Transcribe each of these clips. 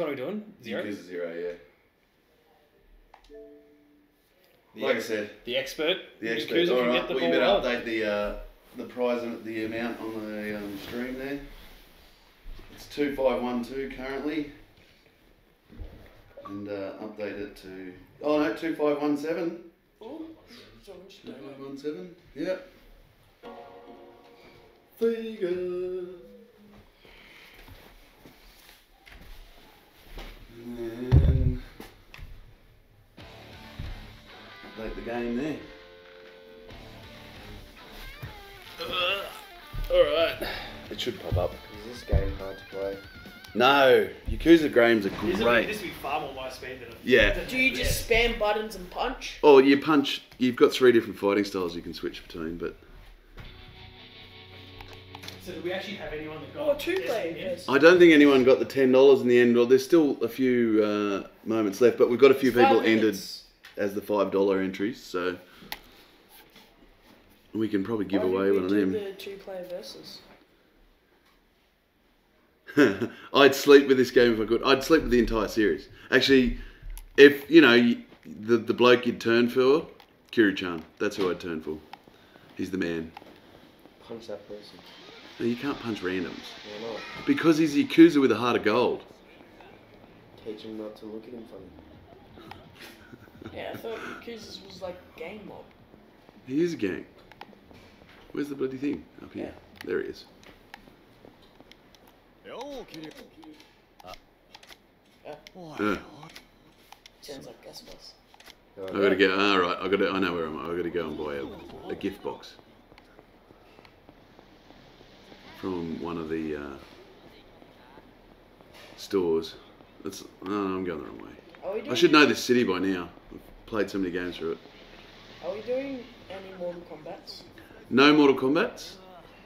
one are we doing? Zero. Yakuza Zero, yeah. The Like I said, The expert. the expert. All can right, well, you better rolling. update the uh, the prize and the amount on the um, stream there. It's two five one two currently, and uh, update it to oh no two five one seven. Ooh, so much Two five one seven. Yep. Vega. And then update the game there. Uh, Alright. It should pop up. Is this game hard to play? No, Yakuza games are great. This will great. be far more my speed than a Yeah. Do you just spam buttons and punch? Oh, you punch. You've got three different fighting styles you can switch between, but So do we actually have anyone that got Oh, two player Destiny yes. I don't think anyone got the ten dollars in the end. Well, there's still a few uh, moments left, but we've got a few Five people entered minutes. as the five dollar entries, so we can probably give Why away we one of them. The two player versus. I'd sleep with this game if I could. I'd sleep with the entire series. Actually, if you know y- the the bloke you'd turn for, Kiryu-chan. That's who I'd turn for. He's the man. Punch that person. No, you can't punch randoms Why not? because he's Yakuza with a heart of gold. Teach him not to look at him funny. Yeah, I thought Yakuza's was like game mob. He is a gang. Where's the bloody thing? Up here. There he is. Uh, Sounds like Gus Bus. I gotta go. All right, I gotta. I know where I'm. at. I gotta go and buy a, a gift box from one of the uh, stores. That's. No, I'm going the wrong way. Are we doing, I should know this city by now. I've played so many games through it. Are we doing any Mortal Kombats? No Mortal Kombat's.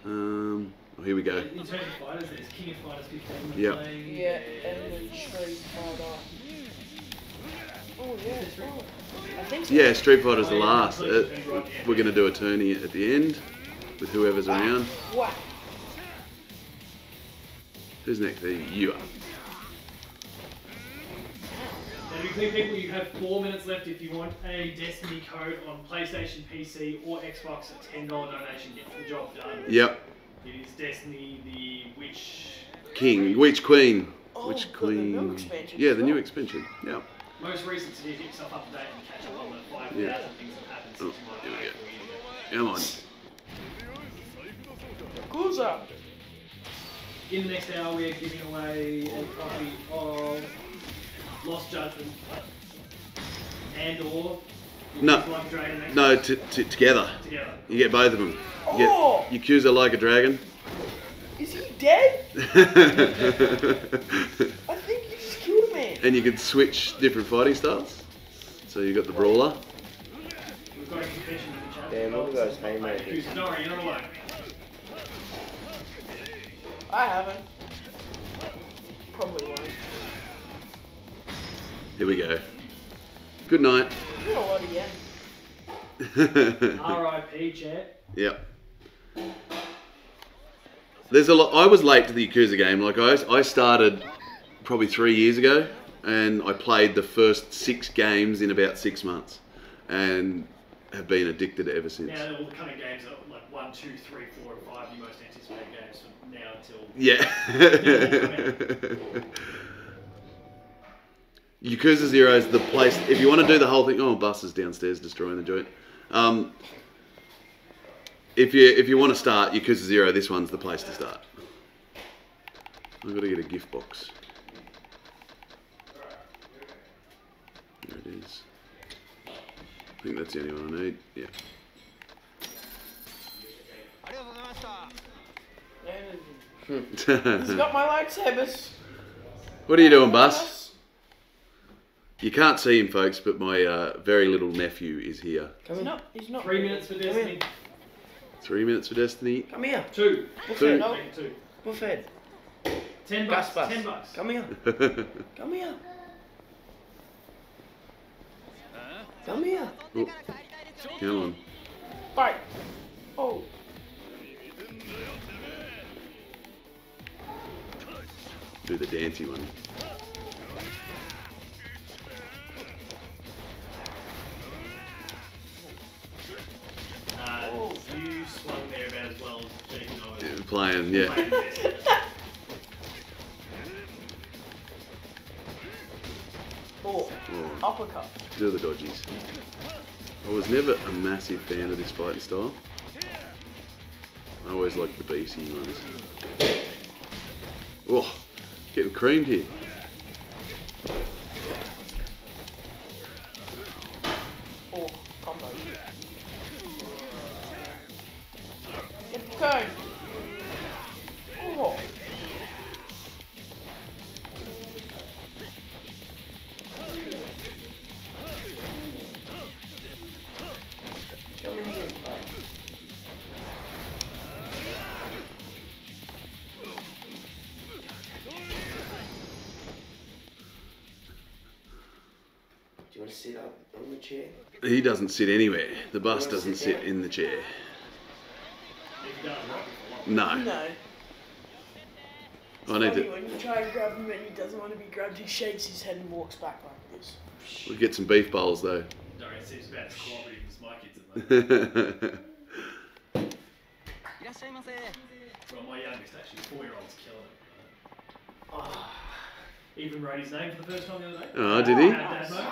Um. Oh, here we go. In terms of fighters, there's King of Fighters 15 Yep. playing. Yeah, and then Street Fighter. Oh yeah, oh. I think so. Yeah, Street Fighter's the last. Uh, we're gonna do a tourney at the end with whoever's around. Wow. Who's next? You are. Now, to clear, people, you have four minutes left if you want a Destiny code on PlayStation, PC, or Xbox. A $10 donation gets the job done. Yep. It is Destiny, the Witch. King, Witch Queen. Oh, Witch got the new Queen. expansion Yeah, as the new expansion. Yeah. Most recent, so you get yourself up to date and catch up on the 5,000 Yeah. things that happened Oh, since you might here we have go. Come on. Yakuza. In the next hour, we are giving away a copy of Lost Judgment and or No. Like Dragon No, t- t- together. together. You get both of them. You Oh! get Yakuza like a dragon. Is he dead? I think you just killed a man. And you can switch different fighting styles. So you got the brawler. We've got a confession in the chat. Damn, look at those haymakers. Who's- you're not alone. I haven't. Probably won't. Here we go. Good night. You know what again? R.I.P. chat. Yep. There's a lot. I was late to the Yakuza game. Like I, I started probably three years ago, and I played the first six games in about six months, and have been addicted ever since. Now they're all the kind of games that are like one, two, three, four, and five. The most anticipated games from now until Yeah. Yakuza Zero is the place. If you want to do the whole thing, oh, bus is downstairs destroying the joint. Um, if you if you want to start Yakuza Zero, this one's the place to start. I've got to get a gift box. There it is. I think that's the only one I need. Yeah. He's got my lightsabers. what are you doing, Bus? You can't see him, folks, but my uh, very little nephew is here. He's not. He's not. three minutes for Destiny. Three minutes for Destiny. Come here. Two. Two. No. Two. Buffet. Ten Gus bucks. bus. Ten bucks. Come here. Come here. Come here. Oh, come on. Fight. Oh. do the dancy one. Playing, yeah. Playing oh, oh, uppercut. Do the dodgies. I was never a massive fan of this fighting style. I always liked the BC ones. Oh getting creamed here. Oh, combo. Get the cone. Do want to sit up on the chair? He doesn't sit anywhere. The bus doesn't sit in the chair. If you don't rock it for long. No. No. I need to. when you try and grab him and he doesn't want to be grabbed, he shakes his head and walks back like this. We'll get some beef bowls though. Dorian seems about as cooperative as my kids at the moment. Well, my youngest actually, four-year-old's killing it. Oh, even wrote his name for the first time the other day. oh, did he? At that moment.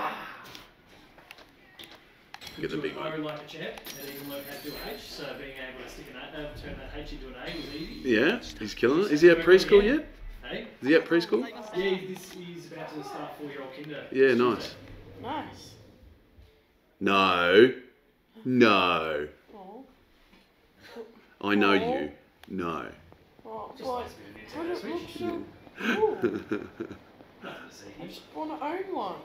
Get the big O one. like a champ, and even learned how to do H. So being able to stick an A, uh, turn that H into an A was easy. Yeah, he's killing it. Is he at preschool yet? Hey, Is he at preschool? yeah, this, he's about to start four-year-old kinder. Yeah, nice. Nice. No. No. Oh. I know you. No. Oh, I just want to own one.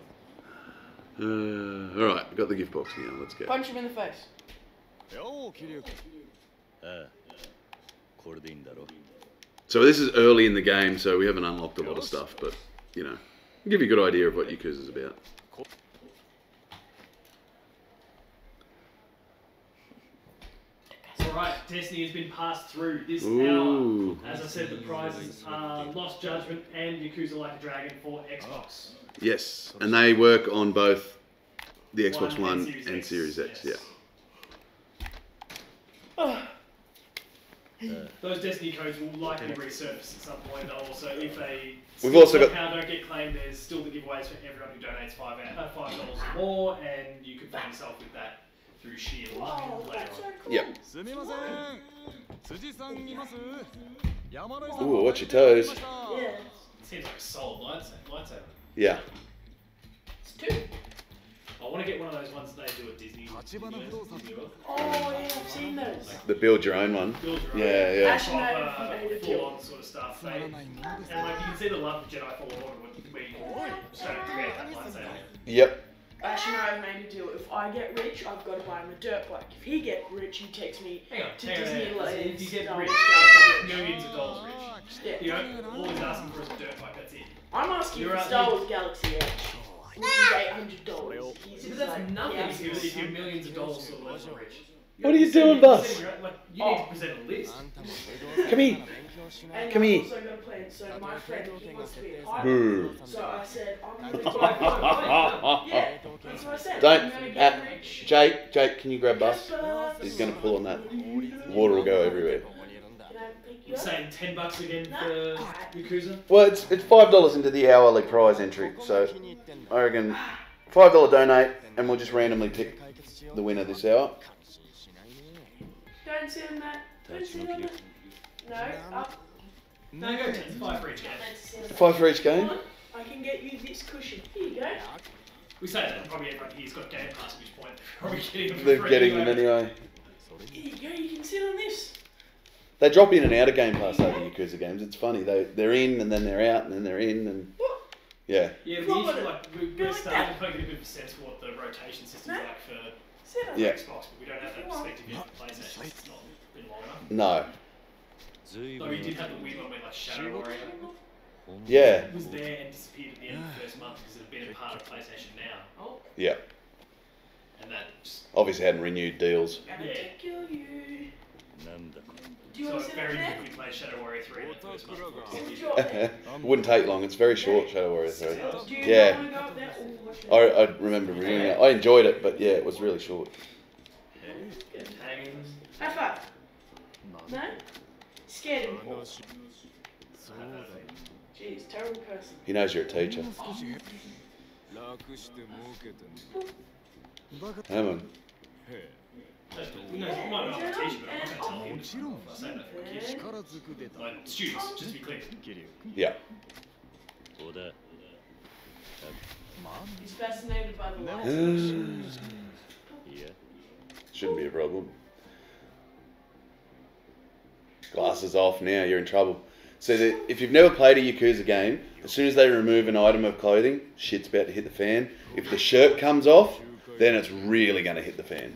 Uh, all right, got the gift box now. Let's go. Punch him in the face. Oh, so this is early in the game, so we haven't unlocked a lot of stuff, but you know, give you a good idea of what Yakuza is about. Alright, Destiny has been passed through this Ooh. hour. As I said, the prizes are Lost Judgment and Yakuza Like a Dragon for Xbox. Yes, and they work on both the Xbox One One, and Series and X, Series X. yes. Those Destiny codes will likely resurface at some point. They'll also, if they We've also got- somehow don't get claimed, there's still the giveaways for everyone who donates five uh, five dollars or more, and you can find yourself with that through oh, and. Yep. Ooh, watch she toes. Yeah. Seems like a solid lightsaber. lightsaber. Yeah. It's two. I want to get one of those ones that they do at Disney. Oh, yeah, I've seen those. The build your own one. Build your own. Yeah, yeah. Proper, full uh, on sort of stuff. And like you can see the love of Jedi Fallen Order you can create that lightsaber. Yep. Ash and I have made a deal. If I get rich, I've got to buy him a dirt bike. If he get rich, he takes me Hang on, to hang on, hang on. Disneyland. If you get Star rich, Wars. millions of dollars rich. You Yeah. know, all he's asking for is a dirt bike. That's it. I'm asking You're for at- Star Wars Galaxy Edge, which is eight hundred dollars. But that's nothing if you if you're millions of dollars to the level of rich. What are you Consider- doing, boss? Like, you need to present a list. Come here. And Come I've here. also got a plan. So my friend, he wants to be a pilot. Boo. So I said, I'm going to go. Yeah, that's what I said. I'm Don't. going to get Uh, rich. Jake, Jake, can you grab bus? Bus. He's going to pull on that. Water will go everywhere. Can I pick you You're up? saying ten bucks again for No. Yakuza? Well, it's it's five dollars into the hourly prize entry, so I reckon five dollar donate, and we'll just randomly pick the winner this hour. Don't sit on that. Don't sit on. No, up. No, go ten. Five for each game. Don't sit on that. Five for each game. I can get you this cushion. Here you go. We say that probably everyone here's got Game Pass, at which point they're probably getting them They're free getting them anyway. anyway. Here you go. You can sit on this. They drop in and out of Game Pass over the Yakuza games. It's funny. They they're in and then they're out and then they're in and What? yeah. Yeah, but Well, the issue, but like, we, we're like starting to get a bit of a sense for what the rotation system's No. like for Sit on Yeah. Xbox, but we don't have that perspective yet for PlayStation. It's not been long enough. No. Though we did have the weird one where like Shadow Warrior Yeah. It was there and disappeared at the end of the first month because it had been a part of PlayStation Now, Oh, Yeah. and that just Obviously hadn't renewed deals. gonna Yeah. Do you so want to sit very quickly play Shadow Warrior 3. it wouldn't take long. It's very short, Shadow Warrior 3. Yeah. Oh, I, I remember reviewing it. I enjoyed it, but yeah, it was really short. Yeah. High five. No? Scared him. Jeez, terrible person. He knows you're a teacher. Oh. Come. Yeah. He's fascinated by the lights. yeah. Shouldn't be a problem. Glasses off now, you're in trouble. So that if you've never played a Yakuza game, as soon as they remove an item of clothing, shit's about to hit the fan. If the shirt comes off, then it's really going to hit the fan.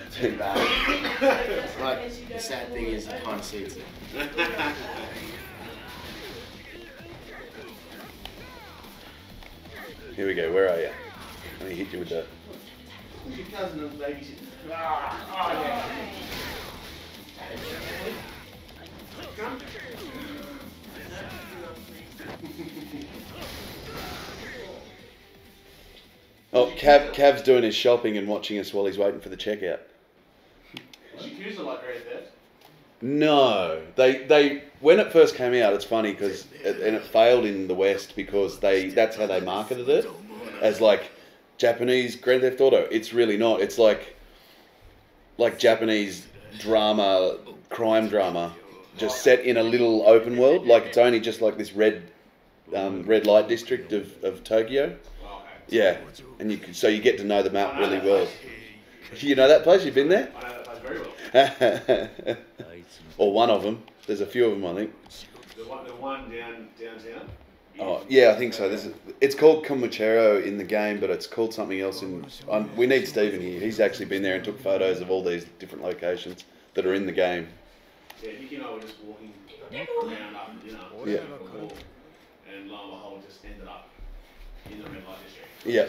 too bad. But the sad thing is you can't see it. Here we go, where are you? Let me hit you with that. Oh, Cav, Cav's doing his shopping and watching us while he's waiting for the checkout. Yakuza like Grand Theft. No, they they when it first came out, it's funny because and it failed in the West because they that's how they marketed it as like Japanese Grand Theft Auto. It's really not. It's like like Japanese drama, crime drama, just set in a little open world. Like it's only just like this red um, red light district of, of Tokyo. Yeah, and you can, so you get to know the map really well. You know that place? You've been there? very well. or one of them. There's a few of them, I think. The one, the one down downtown. Oh yeah, I think so. Is, it's called Kamurocho in the game, but it's called something else. In um, we need Stephen here. He's actually been there and took photos of all these different locations that are in the game. Yeah, Nicky and I were just walking around after dinner. Yeah. Before, and lo and behold, just ended up in the red light district. Yeah.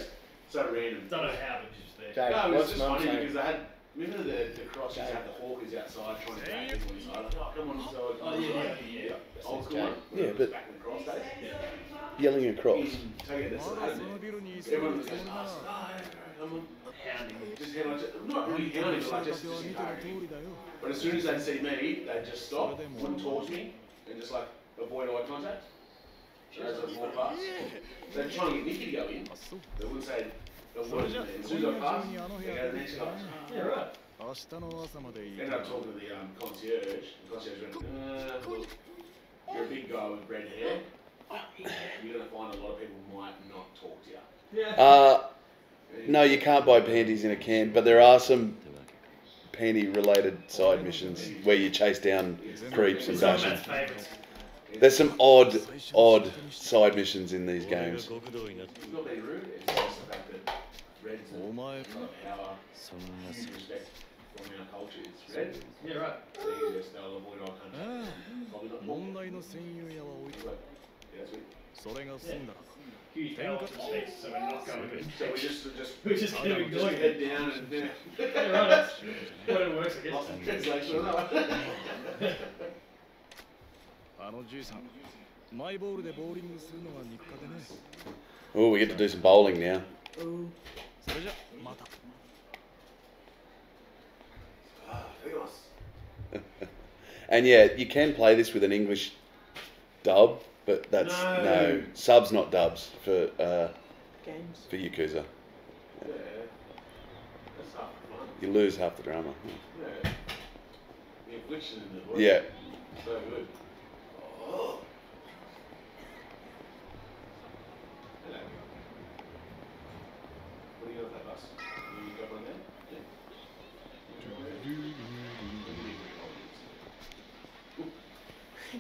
So random. Don't know how, but just there. Dave, no, it was just funny because I had Remember the, the cross used to the hawkers outside trying to get people inside? Oh, come on, so oh, yeah, yeah, yeah. Old school one. Yeah, but. Back in the cross days. Yeah. Yelling across. Take it, that's the. Everyone was just asking, no, I'm hounding. Just how much. Not really hounding, but like just encouraging. But as soon as they'd see me, they'd just stop, wouldn't talk to me, and just like avoid eye contact. As I walk past. They'd try and get Nicky to go in. They wouldn't say, a そ word れじゃ to me. As soon as I 今 pass, 夜中にあの部 they 屋 go to で the next guy. Yeah, right. 明日の朝までいい Ended up talking to the um, concierge. The concierge went, uh, look, you're a big guy with red hair. You're going to find a lot of people might not talk to you. Yeah. Uh, no, you can't buy panties in a can, but there are some panty-related side missions where you chase down creeps and Some of bash them. Matt's favourites. There's some odd, odd side missions in these 俺が games. お a 前 lot of power, そんな huge respect from our culture. It's red. Yeah, right. So you just, they'll avoid eye あ contact. Probably あ not talk. 問題の戦友屋は置いて But, yeah, that's it. それが済んだら Huge power to space, so we're not going to So we just, just, We're just going to just ignore head you. down and, yeah. Yeah, right. That's what it works, I guess. Lost in translation or not. あのじいさんマイボールでボーリングするのが日課でね Oh, we get to do some bowling now. それじゃまた Ah, famous. And yeah, you can play this with an English dub, but that's no, No. subs, not dubs for uh, Games. for Yakuza. Yeah. That's half the fun. You lose half the drama. Yeah. The affliction in the voice. Yeah. So good. Oh. What do you got with that bus? You got one there?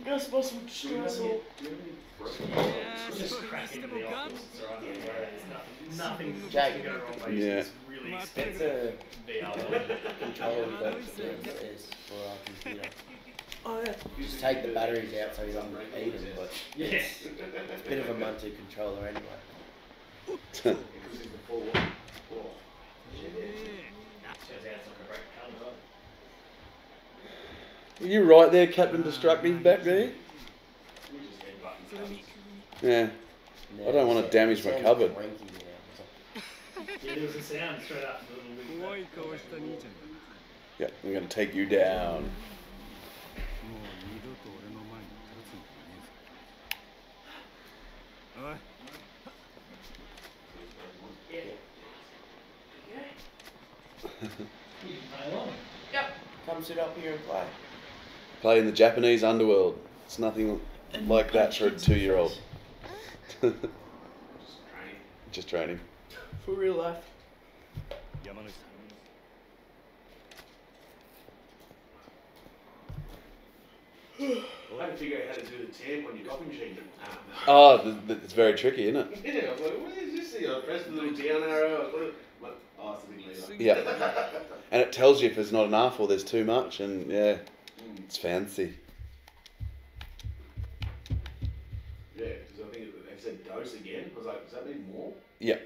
Ghostbusters would destroy. Just crack into the office. It's alright, don't worry, it's nothing. Nothing to go wrong, but Yeah. it's really It's expensive a VR. controller that is for our computer. Oh yeah. Just take the batteries out so he doesn't eat them, but Yeah. it's a bit of a Mantu controller anyway. Are you right there, Captain Destructive, back there? Yeah. I don't want to damage my cupboard. yeah, I'm we're going to take you down. yep. Come sit up here and play. Play in the Japanese underworld. It's nothing and like that for a two-year-old. Just training. Just train. For real life. I have to figure out how to do the tape on your copy machine. Oh, ah, it's very tricky, isn't it? yeah, I was like, what is this thing? I pressed the little down arrow. Yeah. and it tells you if there's not enough or there's too much, and yeah, mm. it's fancy. Yeah, because I think it said dose again. I was like, does that mean more? Yeah.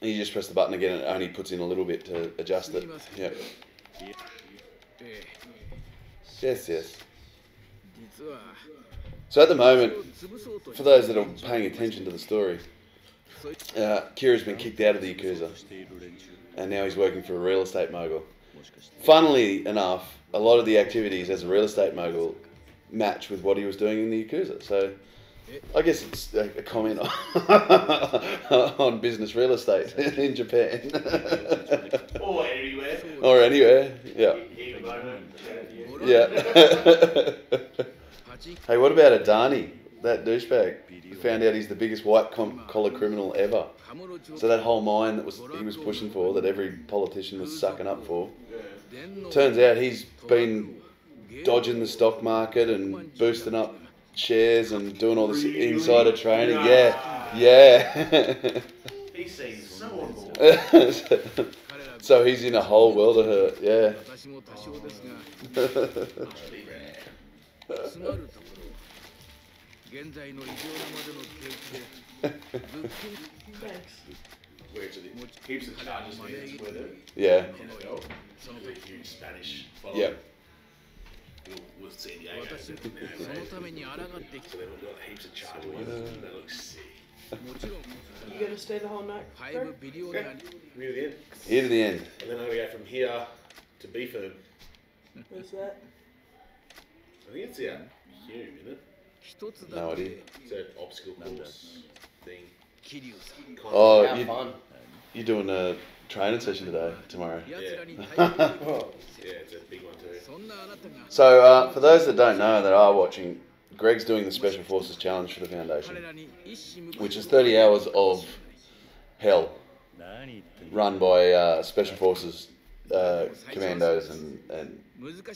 And you just press the button again, and it only puts in a little bit to adjust it. Yeah. Yes, yes. So at the moment, for those that are paying attention to the story, uh, Kiryu's been kicked out of the Yakuza and now he's working for a real estate mogul. Funnily enough, a lot of the activities as a real estate mogul match with what he was doing in the Yakuza. So I guess it's a comment on, on business real estate in Japan. or anywhere. Or anywhere, yeah. Yeah. hey, what about Adani? that douchebag found out he's the biggest white collar criminal ever. So that whole mine that was he was pushing for, that every politician was sucking up for, turns out he's been dodging the stock market and boosting up shares and doing all this insider trading. Yeah, yeah. he so so he's in a whole world of hurt. Yeah. 現在の異常なまでの景気で物件 Thanks. Where it's a, heaps of charges there. It's where the yeah. NFL, その the huge Spanish following. Yeah. We'll, we'll see the 私 AO. そのために抗ってき So they've got heaps of charges. That looks sick. たもちろん You gonna stay the whole night? 5ビリオネアに Near the end. Here to the end. And then I'm going to go from here to B firm. Where's that? I think it's out Hume, isn't it? No It's an obstacle course thing. Oh, you, you're doing a training session today, tomorrow. Yeah, oh. yeah it's a big one too. So, uh, for those that don't know that are watching, Greg's doing the Special Forces Challenge for the Foundation, which is 30 hours of hell run by uh, Special Forces uh, commandos and, and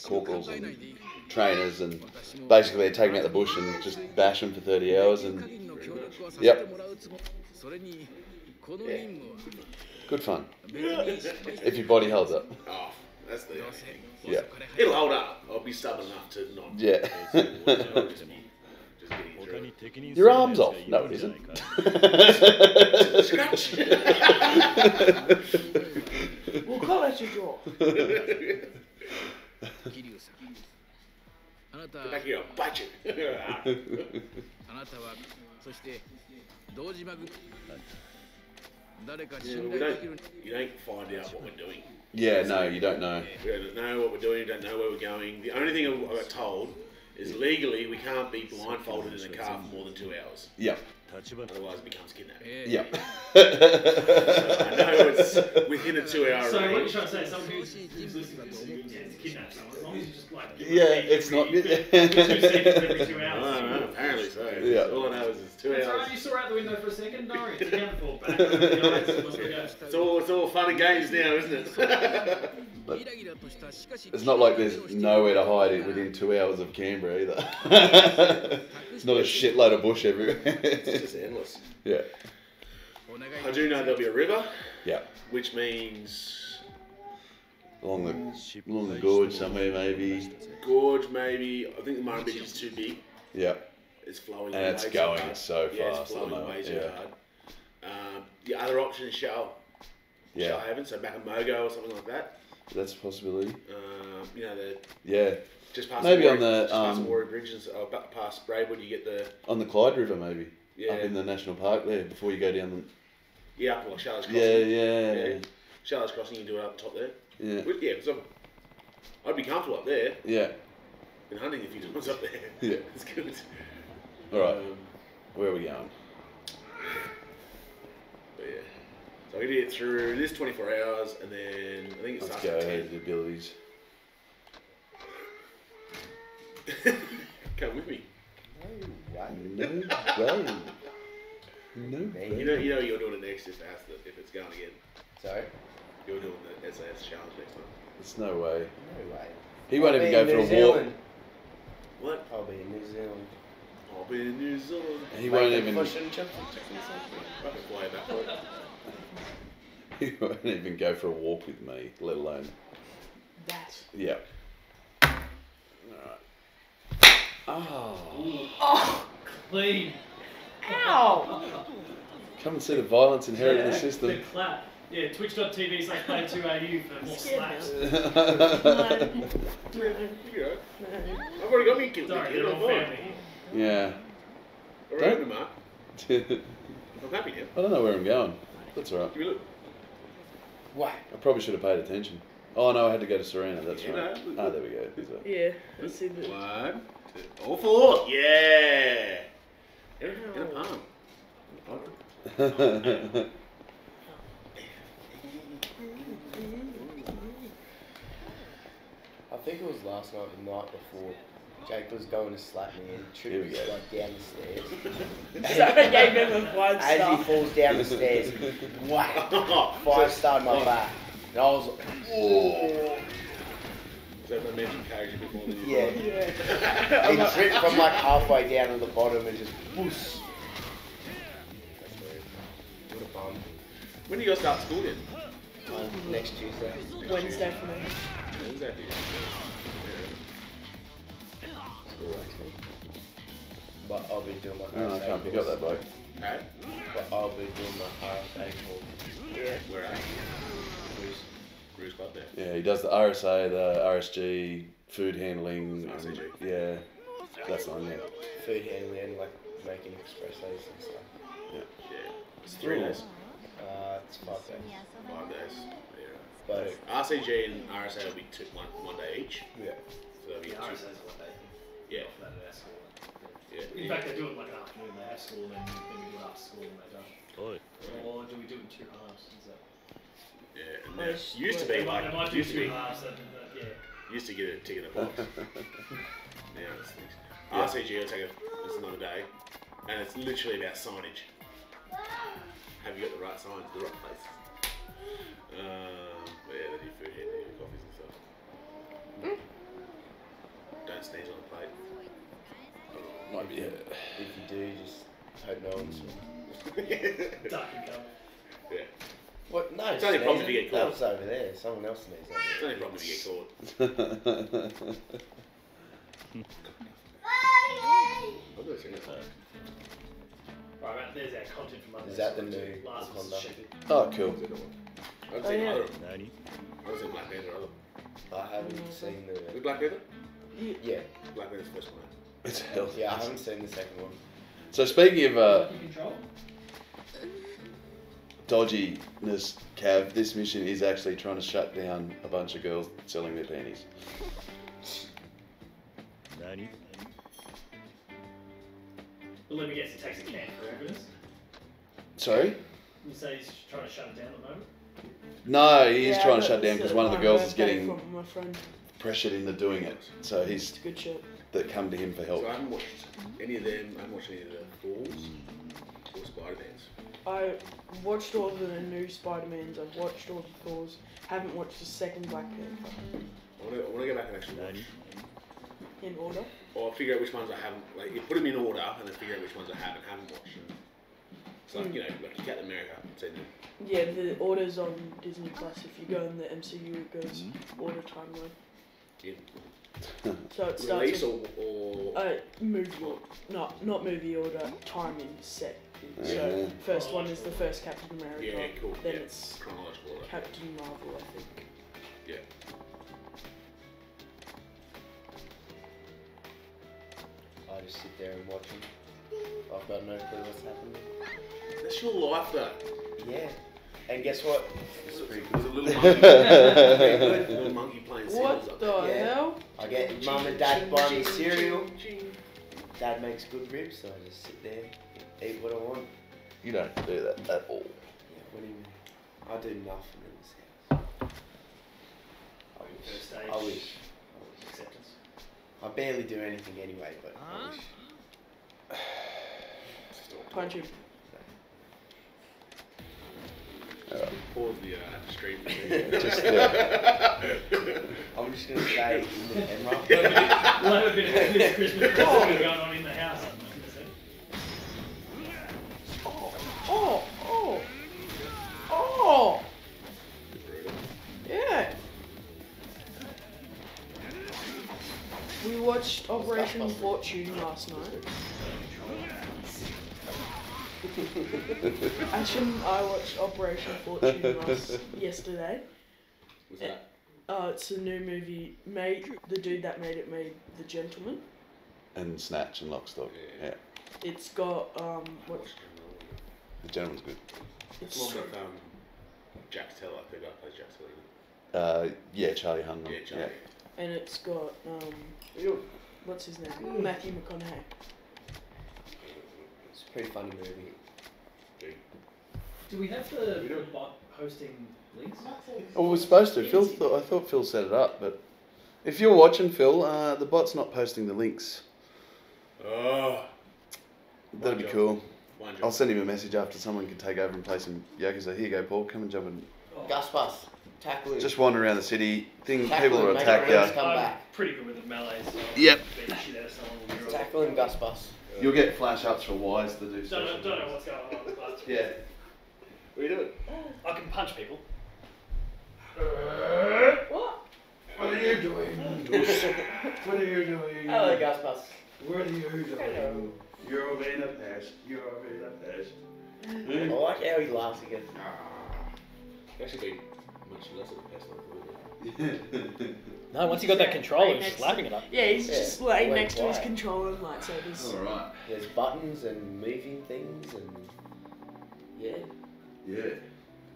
corporals and trainers, and basically they take them out the bush and just bash them for 30 hours. And yep. Yeah. Good fun. if your body holds up. Oh, that's the yeah. It'll hold up. I'll be stubborn enough to not. Yeah. Your arm's off. No, it isn't. We'll call it your jaw. Yeah, we don't, you don't find out what we're doing. Yeah, no, you don't know. We don't know what we're doing, you don't know where we're going. The only thing I got told is legally we can't be blindfolded in a car for more than two hours. Yeah, Touchable, otherwise becomes kidnapping. Yeah. yeah. I know it's within a two-hour so range. What you're trying to say, someone who's, listening to this yeah, kidnap someone, as long as you just like yeah, it's not two seconds every two hours. No, no, apparently so. Yeah. All I know is it's two it's hours. Right, you saw out the window for a second. Don't it's all it's all fun and games now, isn't it? But it's not like there's nowhere to hide it within two hours of Canberra either. it's not a shitload of bush everywhere it's endless. Yeah. I do know there'll be a river, Yeah. which means Along the along the gorge somewhere maybe. gorge maybe. I think the Murray Bridge is too big. Yeah. It's flowing. And it's going hard. so Yeah, fast, it's flowing way too yeah. hard. Um, the other option is Shell. Yeah. Yeah. Haven, so Macamogo or something like that. That's a possibility. Um, you know, the Yeah. just past Maybe on Warwick- the, just past um, Warwick Bridge, and, uh, past Braidwood, you get the On the Clyde River maybe yeah, Up in the national park there before you go down yeah, up like the. Crossing. Yeah, yeah, Yeah. Shallows Crossing, you do it up the top there. yeah. Which, yeah, because I'd be comfortable up there. Yeah. Been hunting a few times up there. Yeah. it's good. Alright. Um, Where are we going? but yeah. So I can get through this 24 hours, and then I think it Let's starts go at ahead the abilities. Come with me. No way. No You know, you know you're doing it next if, it has to, if it's going again. Sorry? You're doing the SAS challenge next time. There's no way. No way. He won't I'll even go for New a Zealand. walk. What? I'll be in New Zealand. I'll be in New Zealand. He won't even. fish and chips and chicken sandwich. I can fly back for it. He won't even go for a walk with me, let alone. That. Yeah. Oh. Oh, Clean. ow! Come and see the violence inherent in the The system. clap. Yeah, twitch.tv slash play 2AU for more Scared slaps. I've already got me killed. Sorry, killed. they're I'm all family. yeah. All right, the mark. I I'm happy now. don't know where I'm going. That's alright. Give me a look. Whack. I probably should have paid attention. Oh no, I had to go to Serena. That's You right. know. Ah, there we go. Yeah, let's see the. One, two, all. Yeah. In a, in a palm. I think it was last night, the night before. Jake was going to slap me and Here tripped me like down the stairs. So gave him a one As he falls down the stairs, whack! Five star in my back. And I was like, oh. So if I mentioned carriage a bit more than you Yeah. thought. He tripped from like halfway down to the bottom and just whoosh. That's weird. What a bum. When do you guys start school then? Uh, next Tuesday. Wednesday for me. When's that due? School actually. But I'll be doing my Oh, I can't pick up that bloke. Hey? But I'll be doing my RSA course. Yeah. Where are you? Bruce. Bruce Club there. Yeah, he does the RSA, the RSG, food handling. and- RCG. yeah, that's on yeah. Food handling like making espressos and stuff. Yeah. Yeah. It's three Ooh. days. Uh, it's five days. Five days. Yeah. But RCG and RSA will be two, one, one day each. yeah. So that'll be Yeah, two. RSA's what they Yeah. offer that at our school. Yeah. In fact, they do it like an afternoon. They have school, and then, then we do it after school, and they don't. Or do we do it in two halves? Is that? Yeah. And Well, that used to They be might, like they might do used to two be halves. And, uh, yeah. used to get a ticket a box. now it's things. RCG will take a it's another day, and it's literally about signage. Have you got the right signs, the right place? Um, but yeah, they do food here, they do coffees and stuff. Don't sneeze on the plate. Might be. If you do, just hope no one's. Duck and come. yeah. What? No. It's only a problem sneezing. if you get That caught. was over there. Someone else sneezed over It's only a problem if you get caught. I'll do it soon. Right, right, there's our content from Monday. Is that the So new Last Wakanda? was oh, cool. I haven't Oh, seen yeah. either of them. I haven't seen Black Panther either. I haven't seen Is the. it Black Panther? Yeah. Black Panther's the first one. It's hell. Yeah, I haven't seen the second one. So speaking of uh, control. Dodginess, Cav, this mission is actually trying to shut down a bunch of girls selling their panties. But let me guess, it takes a can for evidence. Sorry? You say he's trying to shut it down at the moment? No, he is Yeah, trying to but shut down it's, because uh, one of the my girls is birthday getting From my friend. pressured into doing it. So he's It's a good shit. that come to him for help. So I haven't watched any of them. I haven't watched any of the Thors or Spider-Mans. I watched all of the new Spider-Mans. I've watched all the Thors. Haven't watched the second Black Panther I want to, I want to go back and actually watch. in order. Or figure out which ones I haven't, like, you put them in order and then figure out which ones I have and haven't watched. It's like, you know, like your Captain America. Seen them. Yeah, the orders on Disney Plus. If you go in the MCU, it goes Mm-hmm. order timeline. Yeah. So it starts Release with or, or uh, movie order, not not movie order, timing set. So first one is the first Captain America. yeah, cool. Then yeah. it's chronological order. Captain Marvel, I think. Yeah. I just sit there and watch them. I've got no clue what's happening. That's your life, though. Yeah. And guess what? It's There's pretty a, a little monkey. Very good. little monkey playing cymbals What up the. Yeah. hell? I get mum and dad buy me cereal. ching, ching. Dad makes good ribs, so I just sit there, eat what I want. You don't do that at all. Yeah, what do you mean? I do nothing in this house. I wish. First stage. I wish. Acceptance. I barely do anything anyway, but I wish. Punch him. Pause the uh, stream. Just, uh, I'm just gonna stay in the camera. We'll have a bit of this Christmas present going on in the house. Oh, oh, oh, oh. Yeah. We watched Operation Fortune last night. Ash and I watched Operation Fortune last yesterday. What's that? Uh, it's a new movie made. The dude that made it made The Gentlemen. And Snatch and Lockstock. Yeah. It's got um, what? The gentleman's good. It's It's one with um, Jax Teller. The guy who plays Jax Teller. Uh, yeah, Charlie Hunnam. Yeah, Charlie. and it's got um, what's his name? Matthew McConaughey. It's a pretty funny movie. Do we have the bot hosting links? Oh, we're supposed to. Phil, thought, I thought Phil set it up, but if you're watching, Phil, uh, the bot's not posting the links. Oh, That'd be job. cool. I'll send him a message after someone can take over and play some Yakuza. Here you go, Paul. Come and jump in. Gus Bus, tackle. Just wander around the city. Thing, Tackle people him, will make attack friends. you. Come I'm back. pretty good with the melee, so Yep. beat the shit someone will be right. tackle him, Gus Bus. You'll get flash ups for wise to do Don't know, don't know what's going on, but Yeah. What are you doing? I can punch people. Uh, what? What are you doing? what are you doing? Hello, Gus Bus. What are you doing? Hello. You're being a pest. You're being a pest. I like how he laughs again. Ah. It's actually been much less of a pest than I thought. No, once you got that controller, he's just slapping it up. Yeah, he's Yeah, just laying wait, next to his why? controller and lightsabers. Alright. There's buttons and moving things and yeah, Yeah.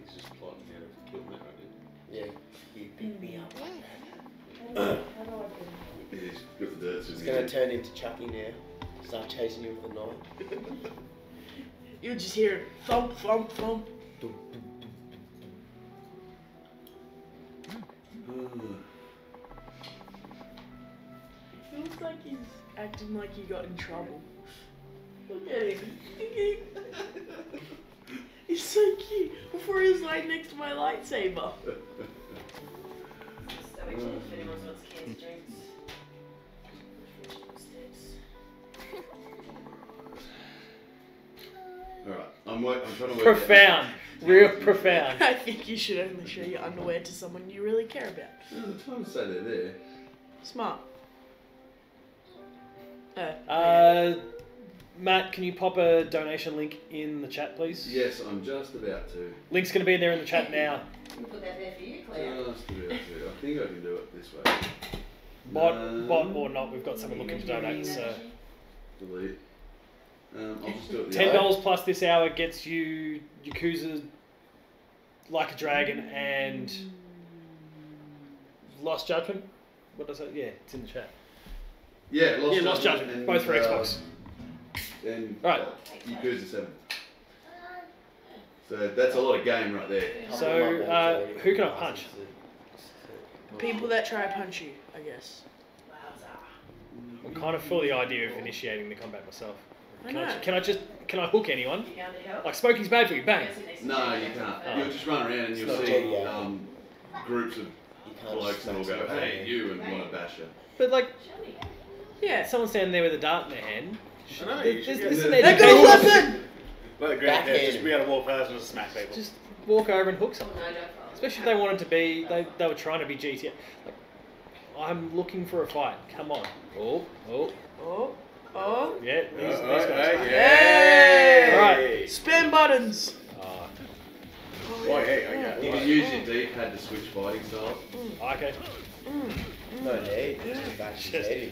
He's just plotting how to kill Matt right now. yeah. You pick me up. He's got the dirt. It's gonna turn into Chucky now. Start chasing you with a knife. You'll just hear thump, thump, thump. Feels like he's acting like he got in trouble. Look at him. he's so cute. Before he was like next to my lightsaber. Alright. I'm, work, I'm trying to work Profound. Real profound. I think you should only show your underwear to someone you really care about. Out. the time to say they're there. Smart. Uh, Uh, Matt, can you pop a donation link in the chat, please? Yes, I'm just about to. Link's going to be in there in the chat now. Put that there for you, Claire. Just about to. I think I can do it this way. Bot, No. bot or not, we've got someone looking to donate. So Delete. Um, I'll just do it the ten other way. dollars plus this hour gets you Yakuza, Like a Dragon, and Lost Judgment. What does it? Yeah, it's in the chat. Yeah, Lost Yeah, Lost Judgment Judgment, and, both for uh, Xbox. And Right. uh, Yakuza 7. So that's a lot of game right there. So, uh, who can I punch? people that try to punch you, I guess. I'm kind of for the idea of initiating the combat myself. I Can I, know. can I just can I hook anyone? You down to help? Like smoking's bad for you. Bang. No, you can't. Oh. You'll just run around and you'll see um, groups of You can't blokes just that will go, hey, you, and want to bash you. But like, Yeah. someone standing there with a dart in their hand. I know, This, you should get this the- an They got a education. weapon! Let the ground Backhand. just be able to walk past and just smack people. Just walk over and hook someone. No, don't. Especially if they wanted to be, they, they were trying to be GTA. Like, I'm looking for a fight. Come on. Oh, oh, Oh, oh. yeah. Uh, these, these uh, guys. Uh, alright, Hey! yeah. Alright. Spam buttons. Ah, Oh, yeah, You okay. can use your D-pad to switch fighting style. okay. Mm, mm, mm. No need. Just back to Just- steady.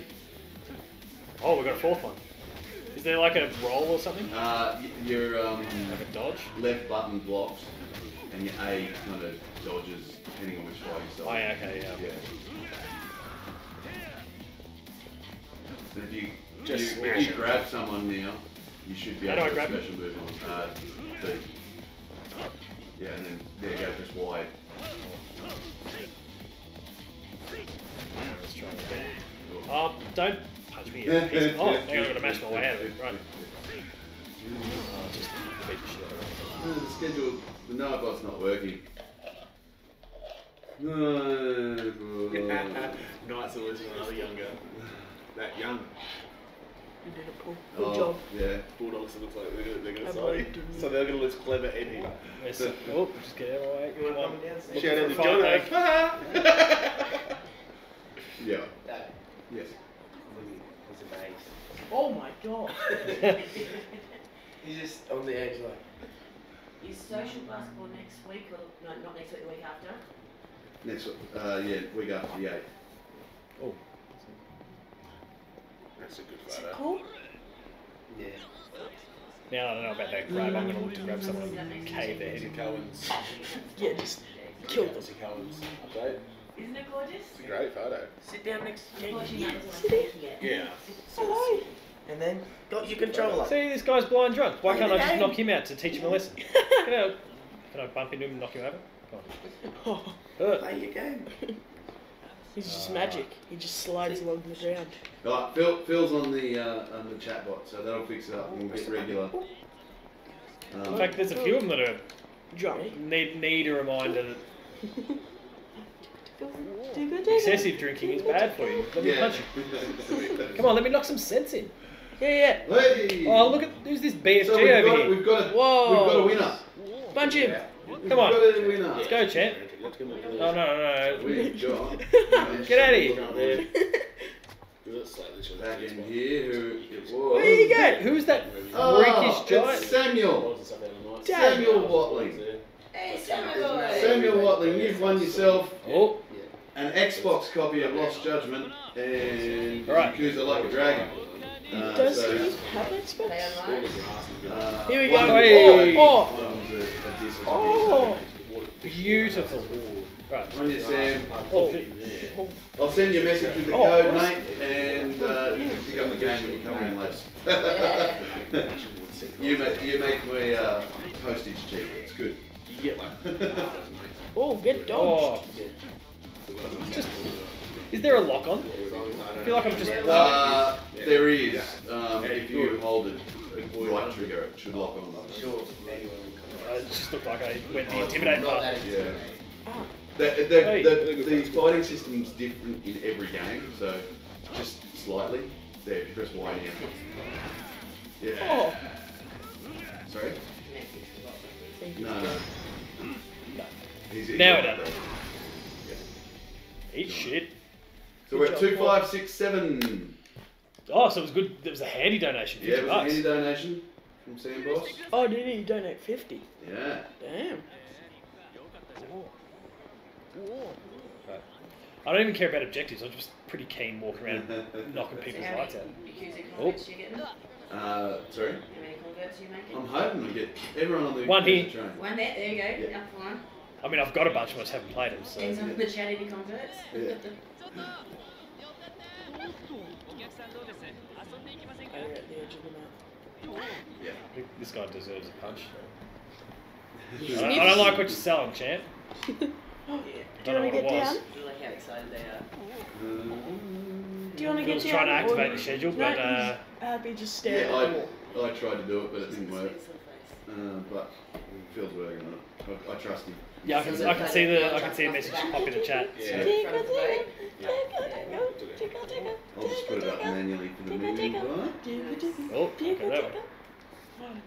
Oh, we got a fourth one. Is there like a roll or something? Uh, y- your um, Like a dodge? left button blocks, and your A kind of dodges depending on which fighting style. Oh, yeah, okay, yeah. Yeah. And if you Just you, smash if you it. grab someone now, you should be How able do I to grab special move on. Uh, D. Yeah, and then there you go, just wide. Let's try it again. Um, don't punch me. you piece of- Oh, hang on, gonna mash my way out of it. Right. Oh, just beat the shit out of it. Uh, the schedule, the Nightbot's not working. No. Knights always when I was younger. That young. You did it, Paul. Good oh, job. Yeah. Bulldogs look like they're gonna, they're gonna I side. believed. So they're gonna lose clever Eddie. Yes. Oh, just get out of the way. Come on. Looking Shout out to for a fight, John. mate. Yeah. Yes. Was amazed. Oh my god. He's just on the edge like. Is social basketball next week or no, not next week, the week after? Next, uh, yeah, week after the 8th. Oh. That's a good Is it photo. Paul? Yeah. Now I don't know about that grab. I'm gonna look to grab someone and cave their head Cohen's. Yeah, just kill them. Izzy Cohen's update. Isn't it gorgeous? It's a great photo. Sit down next to Unfortunately, Jake. that was when I'm taking it. Yeah. Hello. And then got your controller. See, this guy's blind drunk. Why can't I just knock him out to teach him a lesson? Can I, can I bump into him and knock him over? Come on. Oh, Uh, Play your game. he's just magic. He just slides along the ground. Right, Phil, Phil's on the uh, on the chat bot, so that'll fix it up and we'll get regular. in Um, fact, there's a few of them that are Drunk. need need a reminder that excessive drinking is bad for you. Let me yeah. punch you. Come on, let me knock some sense in. Yeah, yeah. Hey! Oh, look at who's this BFG so we've over got, here? we've got a Whoa. we've got a winner. Punch him. Come on, We've got a winner. let's go, champ. Let's give him a No, no, no, no. We've got Get out of here. Go there. Do it slightly. should back in here who it was. Where you go? Who's that Oh, freakish giant? it's Samuel. Balls and stuff out of the night. Dad. Samuel Watling. Hey, Samuel! Samuel Watling, you've won yourself Oh, an Xbox copy of Lost Judgment and Alright. Yakuza Like a Dragon. Uh, Does so, he have They Xbox? uh, Here we go. one- Hey. Oh, one was a- a disc. oh, beautiful. Right. On your Sam. Oh, I'll send you a message with the Oh. code, mate, and uh, you can pick up the game when you come in later. you make you make my uh, postage cheap. It's good. You get like. oh, get dodged. Just, is there a lock on? I feel like I'm just. Uh, there is. Um, if you hold it, right trigger, it should lock on. Sure. Uh, it just looked like I went the intimidate Not part. that Yeah. intimidating. The, Hey. the, the, the fighting system's different in every game, so just slightly. There, if you press Y now. Yeah. Oh. Sorry? No, no. He's, he's Now it that. Does. Eat shit. So we're at two, five, six, seven. Oh, so it was good. It was a handy donation. Yeah, 50 it was a handy donation from Sam Boss. Oh, did he donate 50? Yeah. Damn. I don't even care about objectives. I'm just pretty keen walking around knocking people's how lights out. Yakuza Oh. converts you getting? How Uh, sorry? many converts you making? I'm hoping we get everyone on the One here. train. One there, there you go, Yeah. up one. I mean, I've got a bunch, but I just haven't played them. So Send some of the chat any converts. Yeah. I are at the edge of the map. I think this guy deserves a punch. I don't, I don't like what you're selling, champ. Do you Don't want to get down? Like how excited they are. Do you want to I get was down? trying to activate the schedule, No, but uh, he's happy just staring Yeah, at the wall. I, I tried to do it, but it didn't work. Squeeze the face. Uh, but Phil's working on it. I, I trust him. yeah, I can, I can see the I can see a message pop in the chat. Yeah. Front of the boat. I'll just put it up manually for the movie. Oh, okay, that way.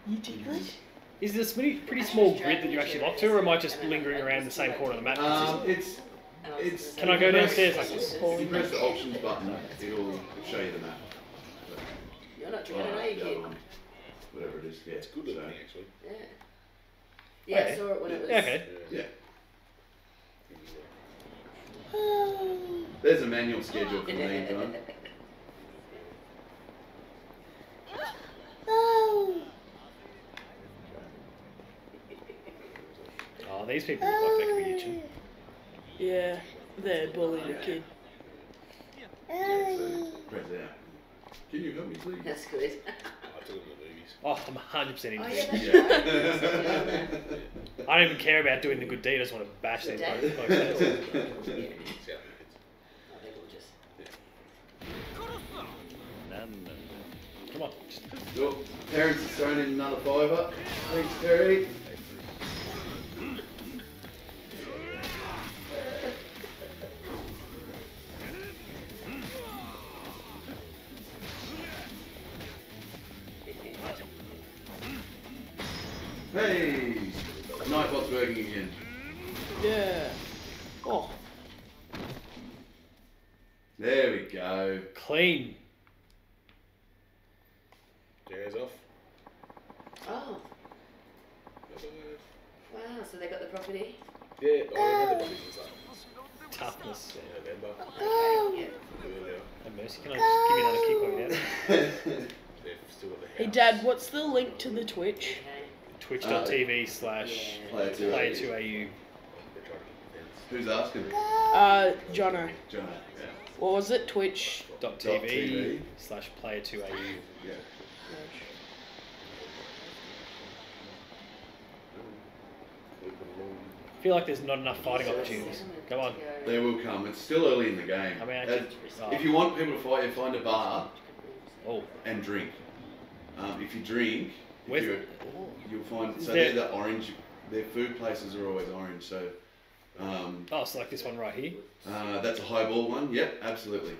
You ticklish? Is this pretty, pretty small grid that you actually lock to, or am I just lingering around the same corner of the map? Um, it's And I was it's. Can I go downstairs like this? If you press the options button, it'll show you the map. You're not Or trying to know, the you kid. one, Whatever it is. Yeah. It's good so, looking actually. Yeah. Yeah, I Okay. saw it when it was. Yeah, okay. Yeah. There's a manual schedule for the meantime. Oh. oh, these people look like they could be itching. Yeah, they're bullying a kid. So, press out. Can you help me, please? That's good. Oh, I took it in the movies. Oh, I'm 100% into Oh, yeah, that's right. I don't even care about doing the good deed, I just want to bash them. Good Like, like, that's- Yeah. Oh, they're gorgeous. come on. Just, Well, Terrence has thrown in another fiver. Thanks, Terry. Hey! Nightbot's working again. Yeah. Oh, There we go. clean. Jazz off. Oh, wow, so they got the property? Yeah, oh, I the business like Toughness. November. Okay, yeah. Earlier. Have mercy. Can I just give you another kick while you're? They've still got the house. hey Dad, what's the link to the Twitch? Okay. Twitch.tv slash Yeah. Player two. player 2AU. They're trying to keep the fence. Who's asking? Uh, Jono. John. Yeah. What was it? Twitch. Dot Dot TV TV. slash player 2AU. Yeah. I feel like there's not enough fighting opportunities. Come on. They will come. It's still early in the game. I mean, Uh, actually, oh, if you want people to fight you, find a bar oh, and drink. Um, if you drink, if With- you're, you'll find so There- they're the orange. Their food places are always orange. So um, oh, so like this one right here. uh, that's a highball one. Yep, absolutely.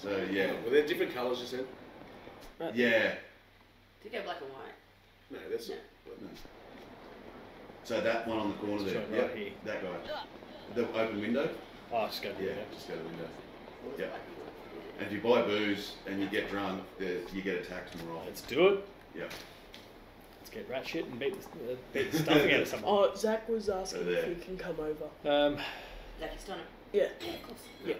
So yeah, Were there different colours just then? yeah. Do you go black and white? No, that's No. So that one on the corner there. one Yep, right here. that guy. The open window. Oh, just go to the Yeah, window. just go to the window. Yeah. and if you buy booze and you get drunk, you get a tax more often. Let's do it. Yeah. Let's get rat shit and beat the, uh, beat the stuffing out of someone. Oh, Zach was asking there. if he can come over. Um, Zach, it's done it. Yeah. Yeah, of course. Yeah.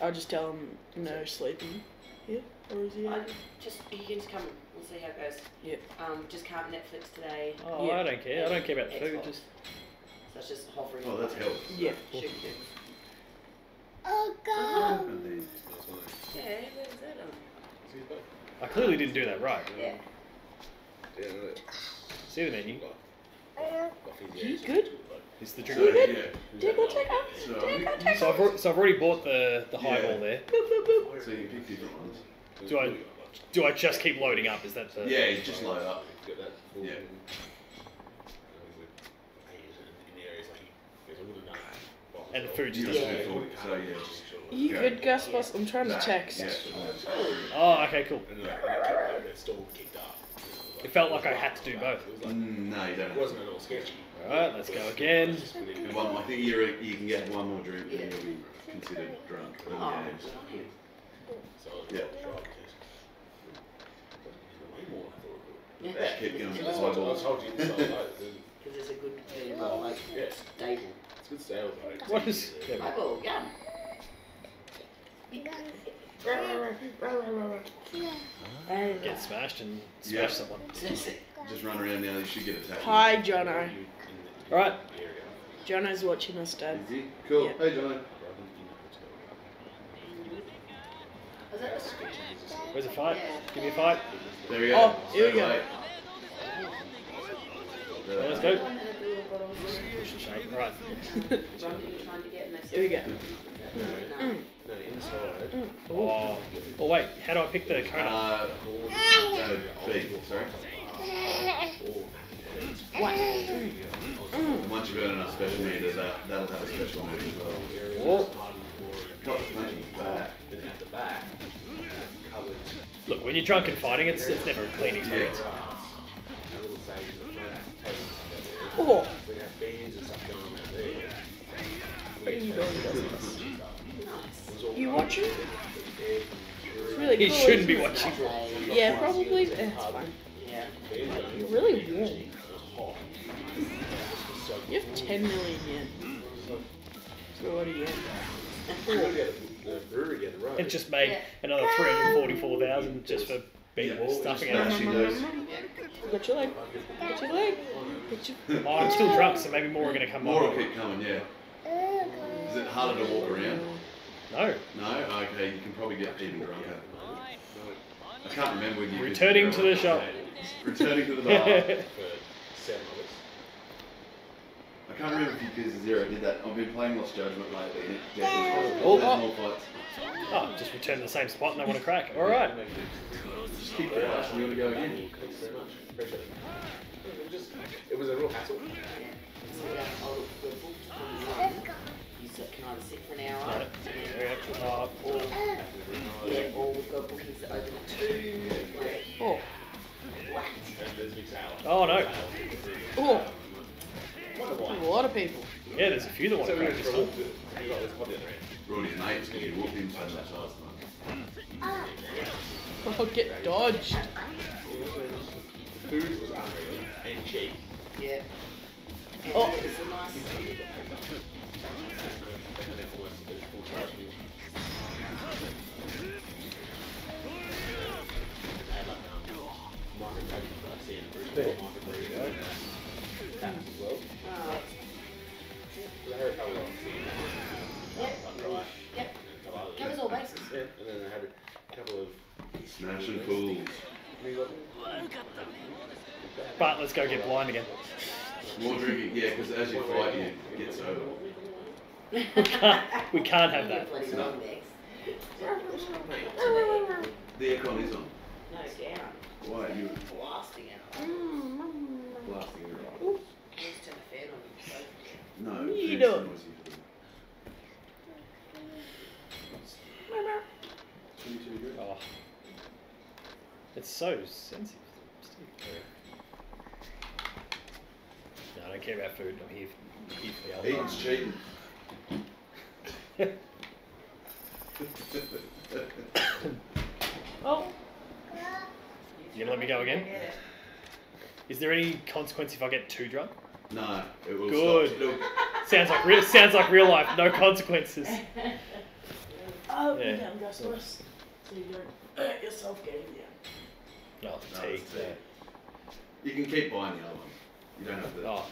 I'll just tell him no sleeping. Yeah. Or is he? I out? just you can just come. We'll see how it goes. Yeah. Um, just can't Netflix today. oh, Yeah. I don't care. I don't care about the food. Just So it's just hovering. Oh, that's help. Yeah. Shoot, shoot. And then- Yeah, where's that on? See his boat? I clearly didn't do that right. Yeah. Yeah, no. See the menu. Uh, you good? It's the So, drink. menu. yeah. Take a take a. So, So I've, al- so I've already bought the, the highball Yeah. there. Boop, boop, boop. so you pick different ones. Do I do I just keep loading up? Is that the Yeah, you just load up. Get that Yeah. with Asian in the areas like there's a wooden nut box. And the food just You doesn't just Yeah. do. So yeah. You Go. good, Gus? Boss? I'm trying to That, text. Yeah. Oh, okay, cool. And like, and that, like, that stall kicked up. It felt like I had to do both. It was like, Mm, no, you it don't. It wasn't at all sketchy. Alright, let's go again. And one, I think you you can get one more drink and you'll be considered drunk. Oh, Yeah. you. So I was Yeah. about to drive the test. Way more than I thought it would. Yeah. Keep going with the That's what I told you. So, like, the- Because it's a good uh, like yeah, stable. it's good sales, though. What is? There we go. Eyeball, yum. Get smashed and smash Yeah. someone. Just run around now. You should get attacked. Hi, Jono. Alright, Jono's watching us, Dad. Is he? Cool. Yeah. Hey, Johnny. Where's the fight? Give me a fight. There we go. Oh, here we Straight go. away. Okay, let's Uh, go. one that the bottles Push and shake. Alright. John you were trying to get and they Here we go. No. No, inside. Oh. oh wait, how do I pick the cone up? Uh, B, sorry. And once you've earned enough special meters, that, that'll have a special move as well. The back. The back, Look, when you're drunk and fighting, it's, it's never a clean experience. stage in the front, tables. Oh. You watching? with air from It's really He cool. shouldn't be isn't it? watching. Yeah, probably. but eh, It's fine. Yeah. You're really warm. It was hot. So You have 10 million yen. So what are you we gotta get the brewery get it right. It just made another 344,000 just for being Yeah. stuffing Just it. smashing those. Got your leg. Got your leg. Got your... Oh, I'm still drunk, so maybe more are going to come More will on. keep coming, yeah. Is it harder to walk around? No. No? Okay, you can probably get even drunker. I can't remember when you. Returning to the shop. Returning to the bar. for seven. I can't remember if you Yakuza Zero did that. I've been playing Lost Judgment lately. and it definitely Oh. there's more fights. oh, just return to the same spot and they want to crack. All right. Just keep going. You want to go again? Thanks very much. Appreciate it. It was it was a real hassle. So we have, oh, we're booked on Sunday. You sit- can either sit for an hour, Right. and then, Yeah. Uh, or, yeah, or we've got bookings that open at two, like, Oh. what? And there's big sale. Oh, no. Oh. Wonder A lot of people. yeah, there's a few that want So to we crack went this for a time. walk. We got this on the other end. Rory's mate's going to get whooped in so much last time. Oh, get dodged. Food was unreal and cheap. Yeah. Oh. But let's go get blind again. More drinking, yeah, because as you fight, you get sober. We can't, we can't have that. get plenty of long necks. The aircon is on. No, it's down, Why are you blasting out. blasting it right? Let's turn the fan on. No, You it's don't. noisy. Oh. It's so sensitive. No, I don't care about food. I'm here, here for the alcohol. Eating's cheating. Oh. You gonna let me go again? Is there any consequence if I get too drunk? no, it will Good. stop. It'll- Sounds like real. Sounds like real life. No consequences. Oh, Yeah. yeah. down, Gustos. So you don't hurt yourself getting down. No, No, tea. it's tea. You can keep buying the other one. You don't have to. Oh,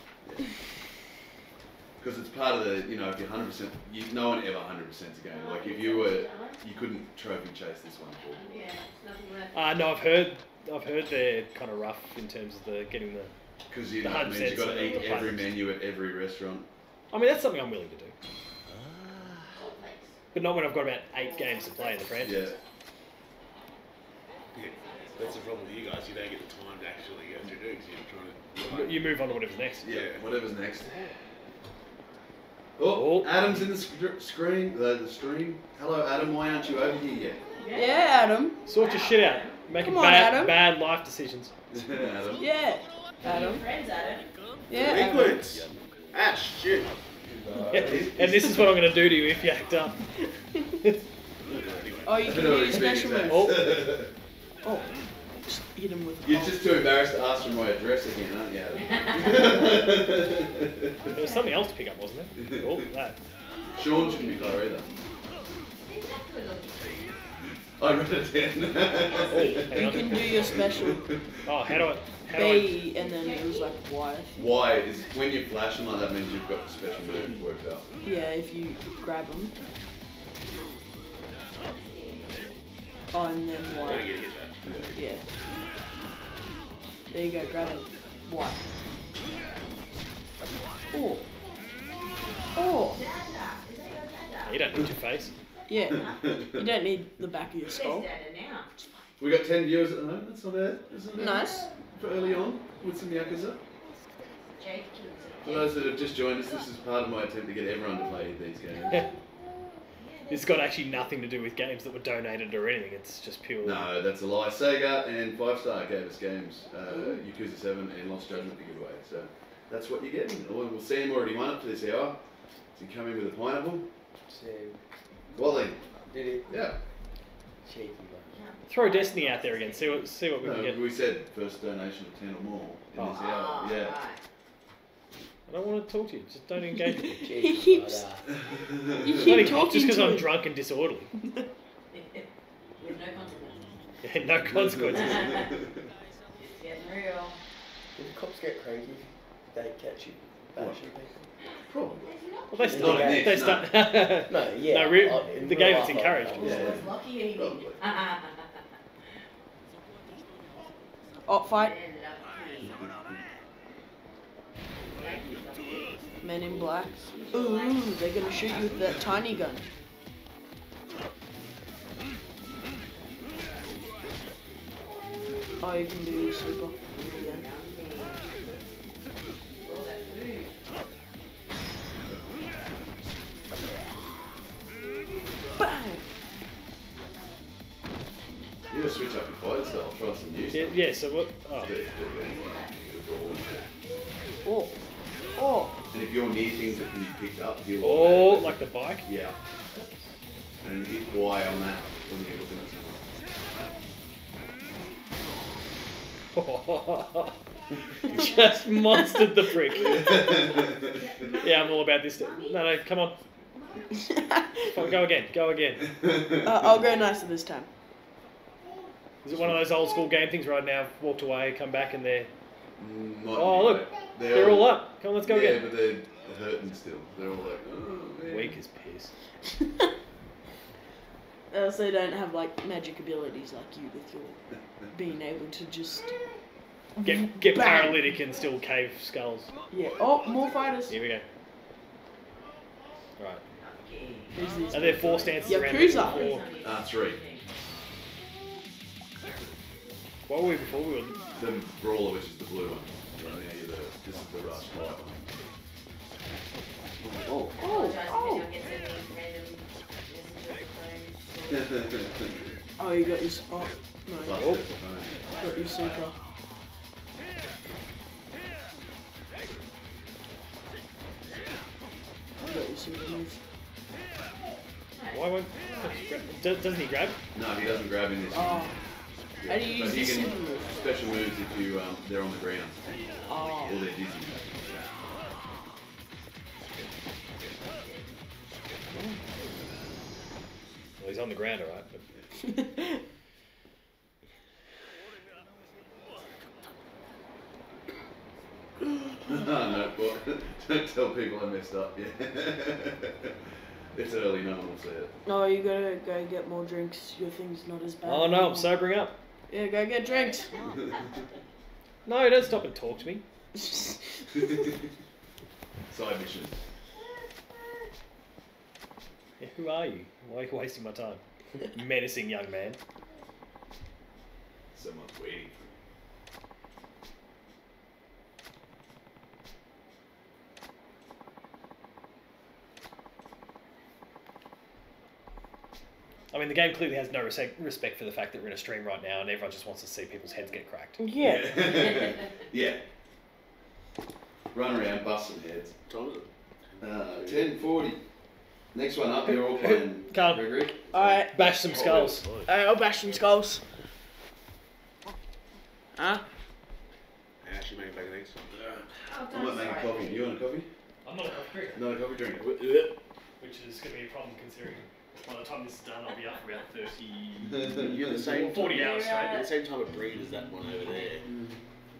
Because it's part of the, you know, if you're 100%, you, no one ever 100% a game. Like if you were, you couldn't trophy chase this one for. Yeah, it's nothing left. uh, no, I've heard. I've heard they're kind of rough in terms of the getting the. Because you The know, it means you've got to eat the every menu at every restaurant. I mean, that's something I'm willing to do, Oh, thanks. but not when I've got about eight games to play in the franchise. Yeah. Yeah, that's the problem with you guys. You don't get the time to actually go through because you're trying to. You move on to whatever's next. Yeah, whatever's next. Oh. Oh, oh, Adam's in the sc- screen, uh, the, the stream. Hello, Adam. Why aren't you over here yet? Yeah, Adam. Sort your shit out. Making Come on, bad, Adam. bad life decisions. yet? Adam. Yeah. Adam. friends, Adam. Yeah, Adam. Sequence. Ash, shit. and this is what I'm going to do to you if you act up. Oh, you I can don't know do what your special saying, move. Zach. Oh. Just hit him with a You're just too embarrassed to ask for my address again, aren't you, There was something else to pick up, wasn't there? Oh, that. Sean shouldn't be far either. I wrote it down. Hang oh, You on. can do your special Oh, how do I? How do I? B and then it was like Y. Why is when you're flashing like that means you've got the special move worked out. Yeah, if you grab them. Oh, and then Y. get. Yeah. There you go, grab it. Y. Oh. Oh. You don't need your face. Yeah. You don't need the back of your skull. Where's Dada? We got 10 viewers at the moment, that's not bad. That's not bad. Nice. For early on, with some Yakuza. Jake. For those that have just joined us, this is part of my attempt to get everyone to play these games. It's got actually nothing to do with games that were donated or anything. It's just pure. No, that's a lie. Sega and Five Star gave us games, uh, Yakuza 7 and Lost Judgment to give away. So that's what you're getting. Well, well, Sam already won up to this hour. Does he come in with a pineapple? So, Wally. did it? Yeah. Cheeky, bro. Throw Destiny out there again. See what see what we No, can get. we said first donation of 10 or more in Oh. this hour. Ah, Yeah. Right. I don't want to talk to you. Just don't engage with me. Cheeky, keeps- You Bloody keep hell, talking just because to I'm him. drunk and disorderly. With no consequences. Yeah, no consequences. It's getting real. Did the cops get cranky? They catch you bashing people? Probably. Well, they Not start. in They this, start. No, yeah. No, re- uh, in the real game life, is I- encouraged. I- Yeah. Was lucky evening. Probably. Op fight. Men in black. Ooh, they're gonna shoot you with that tiny gun. Oh, you can do super. Yeah. Bang! You gotta switch up your fight style. Try some new Yeah, stuff. yeah. So what? Oh. Oh, oh, And if you're near things that can be picked up, he'll Oh, automatically- like the bike. Yeah. And hit Y on that when you're looking at someone. Just monstered the prick. yeah, I'm all about this. No, no, come on. Come on, Go again. Go again. uh, I'll go nicer this time. Is it one of those old school game things where I now walked away, come back, and they're Might oh be, look, but they're all up. Come on, let's go yeah, again. but they're hurting still. They're all like, oh, man. Weak as piss. They also don't have like magic abilities like you with your being able to just Get get Bang. paralytic and still cave skulls. yeah. Oh, more fighters. Here we go. Right. Are there four stances around? Yakuza. Four. Ah, three. What were we before? We were. The brawler, which is the blue one. Yeah, yeah, you're the, this is the rush white one. Oh, oh, oh. if anyone gets any random messages or phones. Oh, you got your spot. No, Plus oh. you there's the phone. got your super. Got your super move. Why won't? Does- Doesn't he grab? No, he doesn't grab in this. Oh, how do you But use he the can special moves if you um, they're on the ground Oh, or they're dizzy. Well, he's on the ground, all right. But no, but don't tell people I messed up. Yeah. it's early, no one will see it. no, you gotta go get more drinks. Your thing's not as bad. oh no, I'm sobering up. Yeah, go get drinks. No, don't stop and talk to me. Side mission. Yeah, who are you? Why are you wasting my time? Menacing young man. Someone's waiting I mean, the game clearly has no respect, respect for the fact that we're in a stream right now, and everyone just wants to see people's heads get cracked. for yeah. yeah. Run around, bust some heads. Time is it? Uh, 1040. Next one up, you're all playing Can't. Gregory. Alright, Bash some skulls. alright, I'll bash some skulls. Huh? I actually made bacon eggs. Oh, I'm not making coffee. You want a coffee? I'm not a coffee drinker, Not a coffee drinker. which is going to be a problem considering by the time this is done, I'll be up for about 30. You're the same. 40 hours straight. You're the same type of breed as that one over there.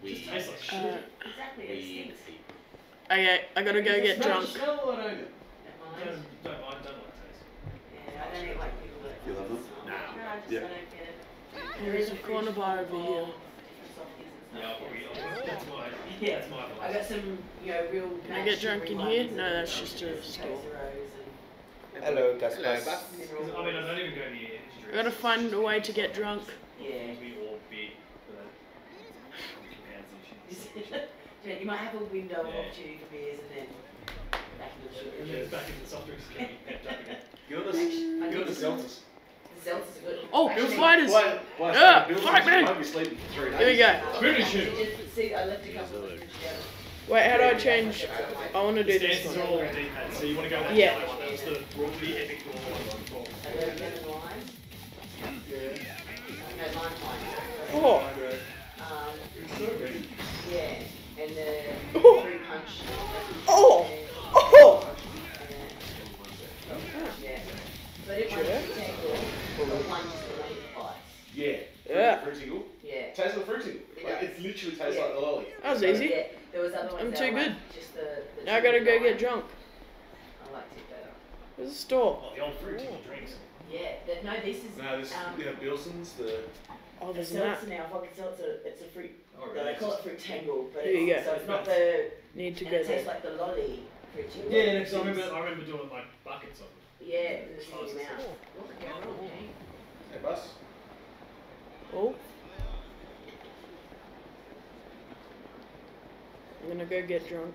We Just tastes like shit. Uh, Exactly, it we stinks. okay, I gotta go get drunk. Smell, I don't, Don't mind. don't, don't mind, don't like taste. Yeah, I don't eat like people that. You love them? Nah. No, I just Yeah. Don't get it. There's a corner bar over here. Yeah, I'll probably, that's my, Yeah. that's my I got some, you know, real. Can I get drunk in here? No, that's just a store. Hello, Gus Hello, Gus. Bus. I mean, I don't even go near energy drinks. I gotta find a way to get drunk. Yeah. Me or beer. but fancy shit. Yeah, you might have a window of Yeah. opportunity for beers and then back into the And then sugar. it's back into the soft drinks again, pepped up again. Get on the, get on the Celtics. The Zelts is. Oh, Actually, fighters. Why, why Yeah, fight Clinton me. won't be sleeping for three days. Here we go. Finish him. Did- See, I left a couple of things together. Wait, how do I change? I want to do this one. all on D-pad, so you want to go Yeah. yellow one. That was the really epic raw one before. And then lemon lime. Good. No, lime pine. Oh, Um, yeah, and then Oh. oh, oh. Yeah. So I did one Sure. rectangle, but one just the length bites. Yeah. Yeah. Fruit single. Yeah. Tastes like fruit tingle. Like, it literally tastes Yeah. like the lolly. That was So, easy. Yeah, there was other ones I'm too good. Just the, the Now I gotta go lime. get drunk. I liked it better. Where's the store? Oh, the old fruit tingle drinks. Yeah, that, no, this is No, this um, we have Bilson's, the Oh, a there's a map. seltzer now. Vodka seltzer. It's a fruit. Oh, They call it fruit tingle, but There you it's, so it's not the. Need to and go it tastes there. like the lolly fruit tingle. Yeah, because I remember, I remember doing like buckets of them. Yeah, it was Oh, in your it's- mouth. What could go wrong, eh? hey bus. Oh. I'm gonna go get drunk.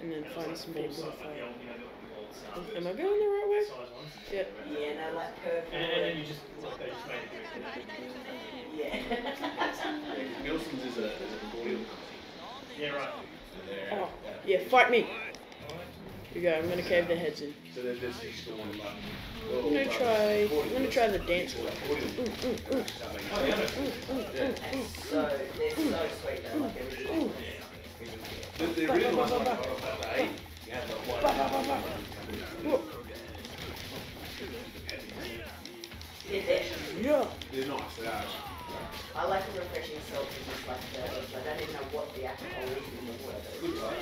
And then And find like some people to fight. the old, you know, the old Star Am I going the right way? size ones. Yeah. Yeah, no, like purple. And, and then you just, like, they just made it good. yeah. Bilson's is a, is a cordial Yeah, right. company. Oh, yeah, fight me. Here we go. I'm gonna cave their heads in. So there's this store in London. I'm gonna try. I'm gonna try the dance one. So they're so sweet though, like everything. The, the ba. Oh, Yeah, they're- nice. They are. I like the refreshing the, I don't even know what the alcohol is.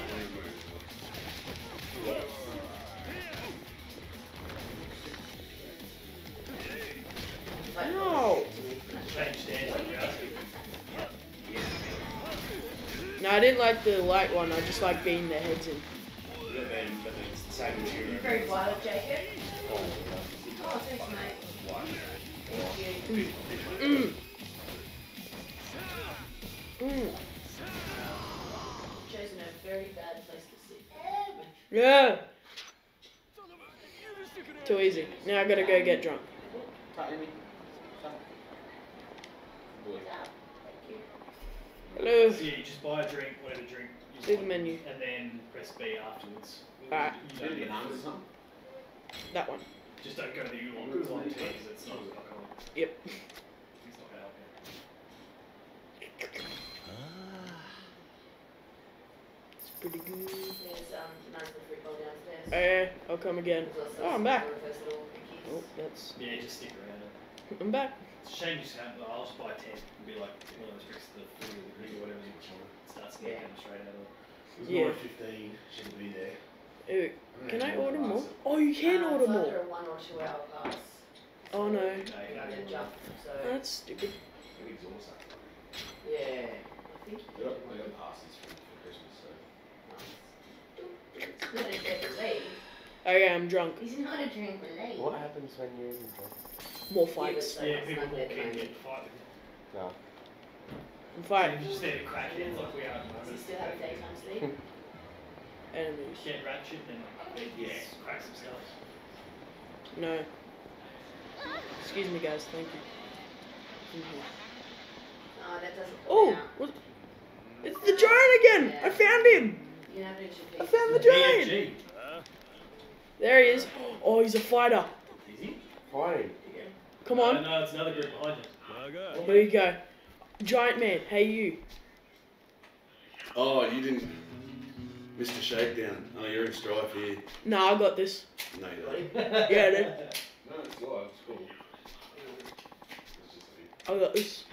No. No, I didn't like the light one. I just like beating their heads in. But then, but it's the same material. Very wild, Jacob. Oh, thanks, mate. Thank you. Mm. Mm. Chosen a very bad place to sit. Yeah. Too easy. Now I gotta go get drunk. Hello. So yeah, you just buy a drink, whatever drink you See the menu. and then press B afterwards. Alright. You don't, Bananas or something? That one. just don't go to the oolong oolong tea because it's not alcohol. Yep. It's not gonna help you. It's pretty good. There's um, nice little fruit downstairs. Oh yeah, I'll come again. Oh, I'm back. reverse little cookies. Oh, that's. Yeah, just stick around it. I'm back. It's a shame you just can't. I'll just buy ten and be like one of those tricks, the food or the gritty or whatever you want. Start sneaking them straight out of it. It was Yeah. 9.15. Should be there. Ew. Can I order more? pass. Oh, you can Uh, order it's more. either a one or two hour pass. Oh no. No, you You don't can jump, so That's stupid. I think it's awesome. yeah. I think They got, they got passes for, for Christmas, so. He's not a drink with leave. Okay, I'm drunk. He's not a drink with leave. What happens when you're in drunk? More fights. Yeah, people not walk that in, get fight. No. I'm fighting You just need to crack heads like we are at the Does he moment. still have daytime sleep? enemies. Get ratchet and then yeah, crack some stuff. No. Excuse me, guys. Thank you. Mhm. No, that doesn't Oh, what? It's the giant again. I found him. You have to eat your I found the giant. EFG. There he is. Oh, he's a fighter. Is he? Fine. Come on. no, it's another group behind you. Here you go. Giant man. Hey you. Oh, you didn't. Mr. Shakedown. Oh, you're in strife here. Nah, I got this. No, you don't. Yeah, I do. No, it's live. It's cool. It's just. I got this.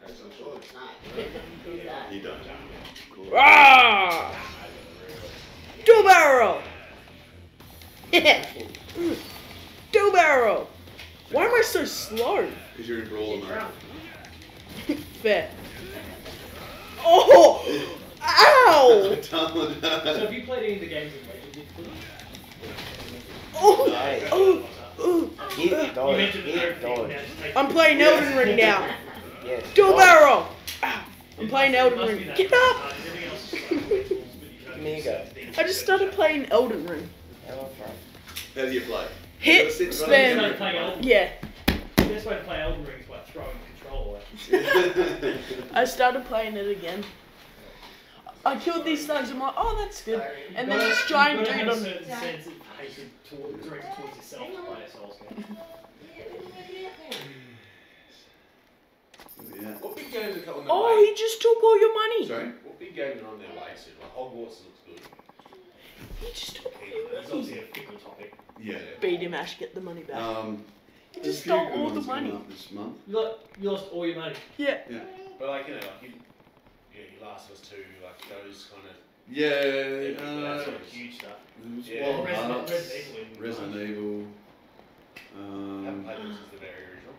That's not sure. Nice. Who's that? You don't. Cool. Ah! Two barrel. Two barrel. Why am I so slow? Because you're in brawl You're mode. drunk. Fair. Oh! Ow! So have you played any of the games in Legend yet? Oh! Hey. Oh! Oh! Hit You dodge. mentioned the Hit third thing. dodge. now just take I'm playing Elden Ring now. Yes. Two dodge. barrel. Ow. I'm It playing must- it Elden must be Ring. that Get way. up! Uh, everything else is just like rituals, but you can Give me a do go. certain things I just started playing Elden Ring. How about How do you play? Hit, You gotta sit spam. playing Elden Yeah, The best way to play Elden Ring is by throwing the controller away. I started playing it again. I killed these thugs. I'm like, oh, that's good. And then this giant to dude have a on. certain sense of hatred toward, directed towards yourself to play a Souls game. yeah. What big games are coming oh, on their Oh, way? he just took all your money. Sorry. What big games are on their way soon? Like Hogwarts looks good. He just took all your That's obviously a fickle topic. Yeah. Beat him, Ash. Get the money back. Um, he there's just a few stole good all the ones coming money. up this month. You, got, you lost all your money. Yeah. But like you know, like you, yeah, you Last of Us Two, like those kind of. Yeah. That's Uh, sort of huge stuff. there's Yeah. Wild Resident, Hearts, Resident Evil. in- Resident Evil. haven't Um, played them since the very original.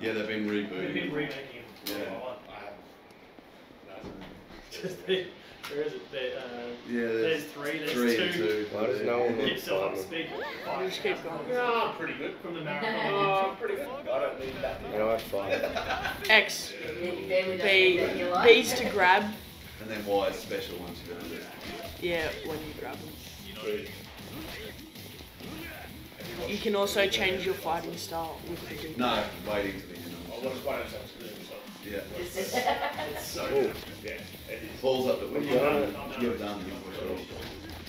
yeah, they've been We've been rebooted. remaking it. Yeah. I haven't. No. Just the, there is it. There, uh, Yeah, there's there's three. There's three two. two. Why does no one Keep want yourself up to to speed. Just keep going. Yeah, I'm pretty good. From the marathon. Oh, I'm pretty good. I don't need that. You know, I fight. X. Your family doesn't B. know that you like. B's to grab. And then Y is special ones you gotta do. Yeah, when you grab them. You can also change your fighting style with the No, waiting to the end. Yeah. It's so good. Yeah, it is. Paul's up the week. You've done it. You've done it.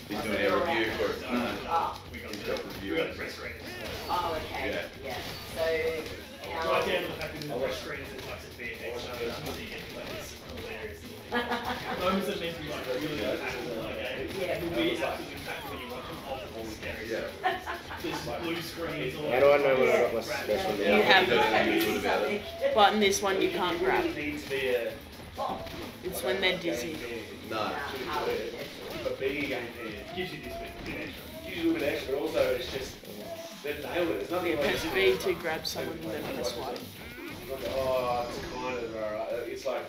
He's doing a review for it. No, Oh, We got the, got review. we got the press screeners. oh, okay. Yeah. Yeah. So, how Right down to the fact that the press screeners is like a VFX show. So you get like this hilarious. Moments that meant to be like really impactful like a Yeah. will be absolutely Yeah. There's blue screens all How do I know when I over. got my special You now? have- He doesn't know anything good about it. But in this one, you can't grab. Needs to be a. It's when they're dizzy. No. But being a game fan, Gives you this bit, bit extra. gives you a little bit extra, but also it's just. They've nailed it. There's nothing about Press V to grab someone and then press Y. Oh, it's kind of alright. It's like.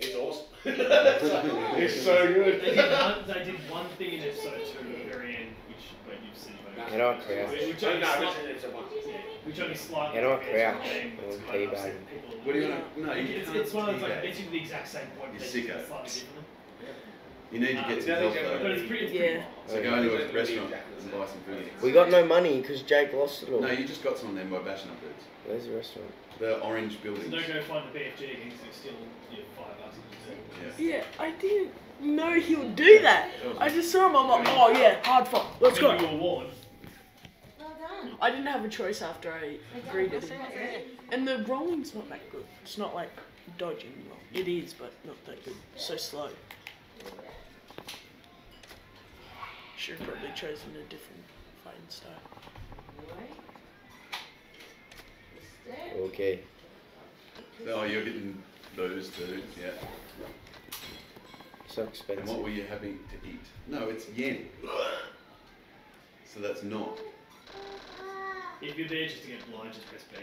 It's awesome. it's, like, it's so They good. did, one, they did one thing in episode two at the very end, which but you've seen. How do I crouch? Which No, only, no, slight- it's, it's a one. yeah, which only slightly. How do I affects crouch? the it's Or kind of teabag? upset people. What do you want? to... No, you It's, can't. it's one of those like teabag. gets the exact same point, You but it's sicko. You need to get some uh, it's help only But though. it's pretty. Yeah. So go into a restaurant and buy some food. We got no money because Jake lost it all. No, you just got some of them by bashing up dudes. Where's the restaurant? The orange building. So buildings. don't go find the BFG again because it's still you five bucks. Yeah. Yeah, I didn't know he would do that. I just saw him. I'm like, oh yeah, hard fight. Let's When go. you award, Well done. I didn't have a choice after I greeted it. And the rolling's not that good. It's not like dodging roll. It is, but not that good. So slow. Should have probably chosen a different fighting style. Okay. Oh, you're getting those too. Yeah. So And what were you having to eat? No, it's yen. So that's not. If you're there just to get blind, just press B.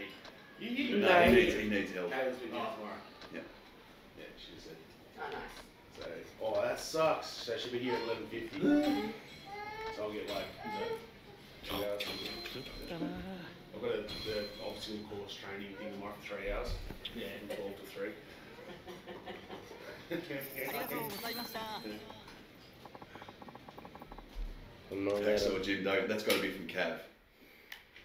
You, you No, No. he needs, he needs help. Adam's been here tomorrow. Yeah. Yeah, she said. Oh, nice. So, oh, that sucks. So she'll be here at 11.50. so I'll get like, two hours. I've got a, the obstacle course training thing tomorrow for three hours. Yeah. From 12 to 3. I'm not allowed Hacksaw to. Jim Duggan. That's got to be from Cav.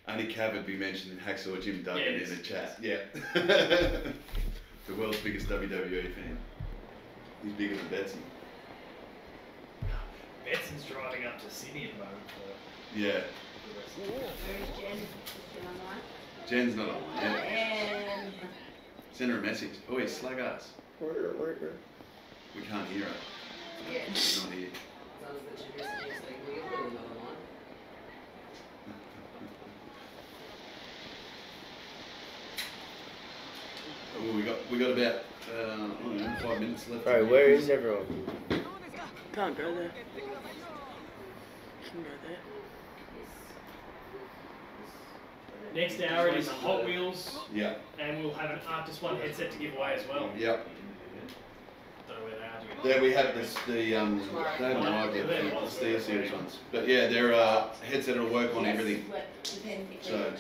Only Cav would be mentioned in Hacksaw Jim Duggan Yeah, in it's- the chat. Yeah. the world's biggest WWE fan. He's bigger than Betsy. Betson's driving up to Sydney at the moment for Yeah. the rest. Where's Jen? Is Jen online? Jen's not on. Yeah. Oh, and Send her a message. Oh, he's slag ass. We can't hear her. yeah, She's not here. sounds like she's recently saying we're really not online. Oh, we got we got about uh, I don't know, five minutes left. Bro, where is everyone? Can't go there. Can go there. Next hour it is Hot Wheels, Yeah. and we'll have an Arctis One headset to give away as well. Yep. Don't know where they are. Do There we have this the um they don't like it, the, the SteelSeries ones. But yeah, they're uh headset that'll work on everything. So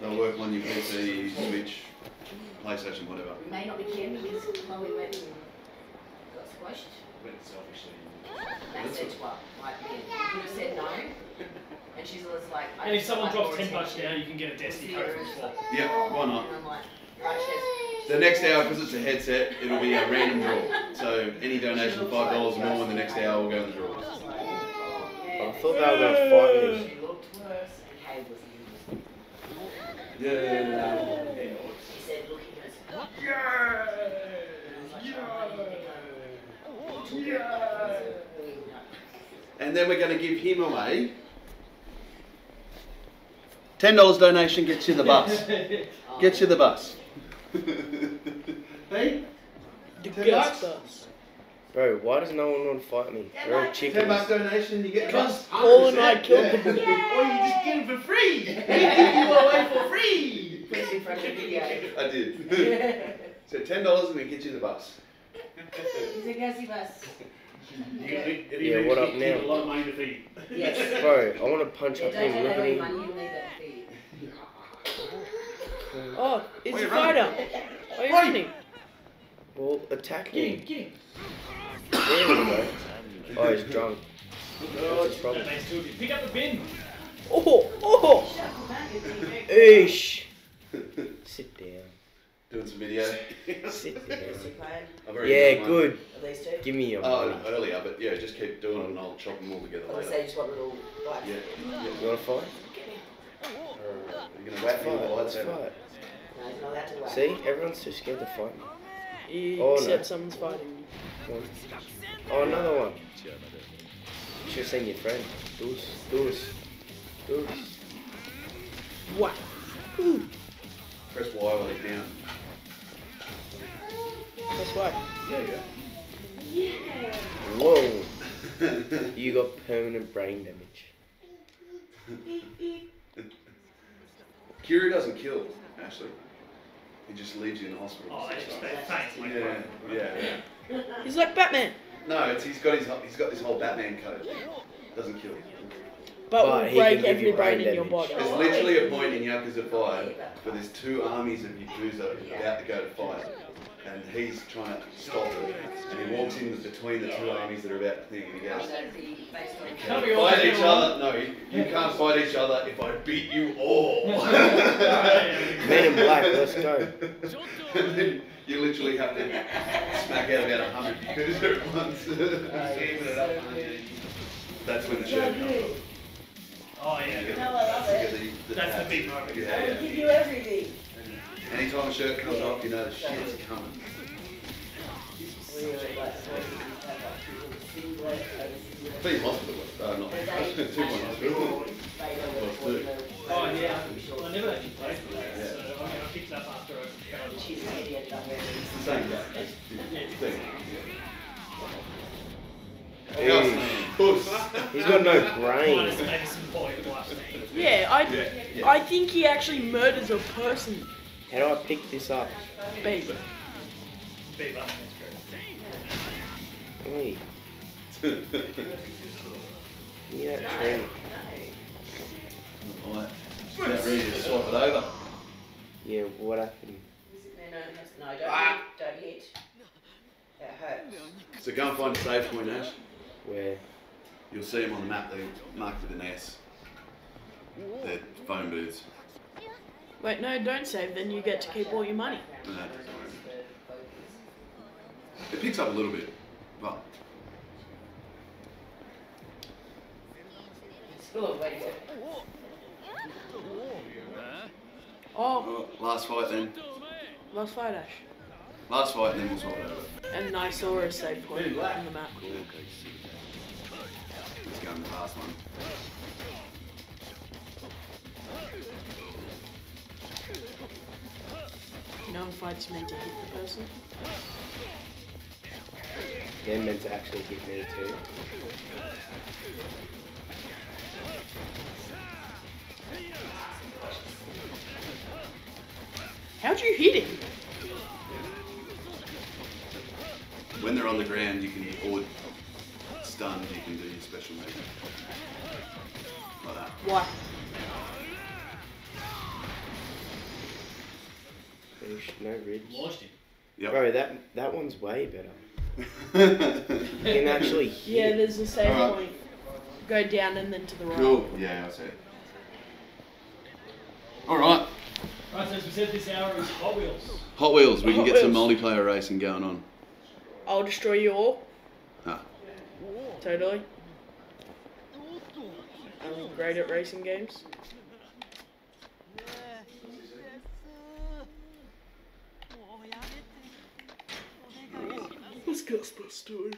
they'll work on your PC, Switch, PlayStation, whatever. We may not be Ken because Chloe went and got got squashed. Went selfishly. And they said to her, like, man, you could have said no. And she's always like, I And if someone drops 10 bucks down, you can get a Destiny code from swap. Yeah, oh, why not? And I'm like, right. The next hour, because it's a headset, it'll be a random draw. So any donation of five dollars or more in the next hour will go in the draw. I thought they were gonna fight. She looked worse, and Kay was Yeah. He said, look at us. Yeah! Yeah! And then we're going to give him away. Ten dollars donation gets you the bus. Gets you the bus. hey, The Ten ghost bus. Bro, why does no one want to fight me? They're all ten chickens. bucks donation, you get the bus. Because Paul and I killed the Or boy. you just get it for free. He give you away for free. Put it in front of the video. I did. so ten dollars and it gets you the bus. He's a gassy bus. You, if you Yeah, what up now? a lot of money to feed. Yes. Bro, I want to punch Yeah, up don't him. take Look at him. money, you'll need that feed. Oh, it's Why a you fighter. Why are you running? Well, attack Get him, him. get him. There we go. Oh, he's drunk. Oh, What's problem? that makes two of you. Pick up the bin. Oh, oh. Eesh. Sit down. Doing some video. Sit down. Yeah, good. Two? Give me your Oh, money. no, earlier, but yeah, just keep doing it and I'll chop them all together Or later. say just want little bites. Yeah. yeah. You want to fight? You're gonna Let's whack me fight. the Let's fight. No, not allowed to whack. See, everyone's too scared to fight me. You Oh, no. someone's fighting you. One. Oh, another one. Should have seen your friend. Deuce, deuce, deuce. What? Press Y while he's down. That's why. There you Whoa, you got permanent brain damage. Kiryu doesn't kill, Ashley. He just leaves you in the hospital. Oh, they just, they faint yeah, yeah, yeah. He's like Batman, No, it's he's got his he's got this whole Batman code. Doesn't kill. but, But will he break can give every you brain brain in your damage. body. There's literally a point in Yakuza 5 where there's two armies of Yakuza about to go to fight. And he's trying to stop it. And he walks in between the two armies that are about to thing and he goes, That'd be based on Can't Fight each other. No, you, you can't fight each other if I beat you all. Men in Black, let's go. and then you literally have to smack out about a hundred Yakuza at once. Even it up. That's when the shirt comes off. Oh, yeah. No, I love it. get the- the That's the big moment. Yeah, I yeah. would give you everything. Anytime a shirt comes off, you know the shit's coming. Really like sweating and stuff, like, singlet over singlet. Please hospital. Uh, not two point. Oh, yeah. I never actually played for that, same guy. Yeah. Thing. Hey, Puss. he's got no Minus brain. maybe some point last name. Yeah, I, Yeah. I think he actually murders a person. How do I pick this up? Baby. Beaver. Wait, yeah, tree. Alright. About ready to swap it over. Yeah, what happened? No, no, no, don't hit, ah. don't hit. It hurts. So go and find a save point, Ash. Where? You'll see them on the map. They marked with an S. They're phone booths. Wait, no, don't save. Then you get to keep all your money. No, don't. It picks up a little bit, but Still a way to. Oh, oh, last fight then. Last fight, Ash. Last fight, and then we'll swap it over. And I saw a save point on the map. Yeah. Let's go in the last one. You know, fights meant to hit the person. They're meant to actually hit me too. How'd you hit him? When they're on the ground, you can, or stunned, you can do your special move. Like that. Why? Fish, no ridge. Launched him. Yep. Bro, that that one's way better. You can actually Yeah, hear. there's a save Alright. point. Go down and then to the right. cool. Yeah, I see. All right. Right, so as we said, this hour is Hot Wheels. Hot Wheels. We can Hot get some Wheels. multiplayer racing going on. I'll destroy you all. Ah. Totally. I'm great at racing games. What's Ghostbusters doing?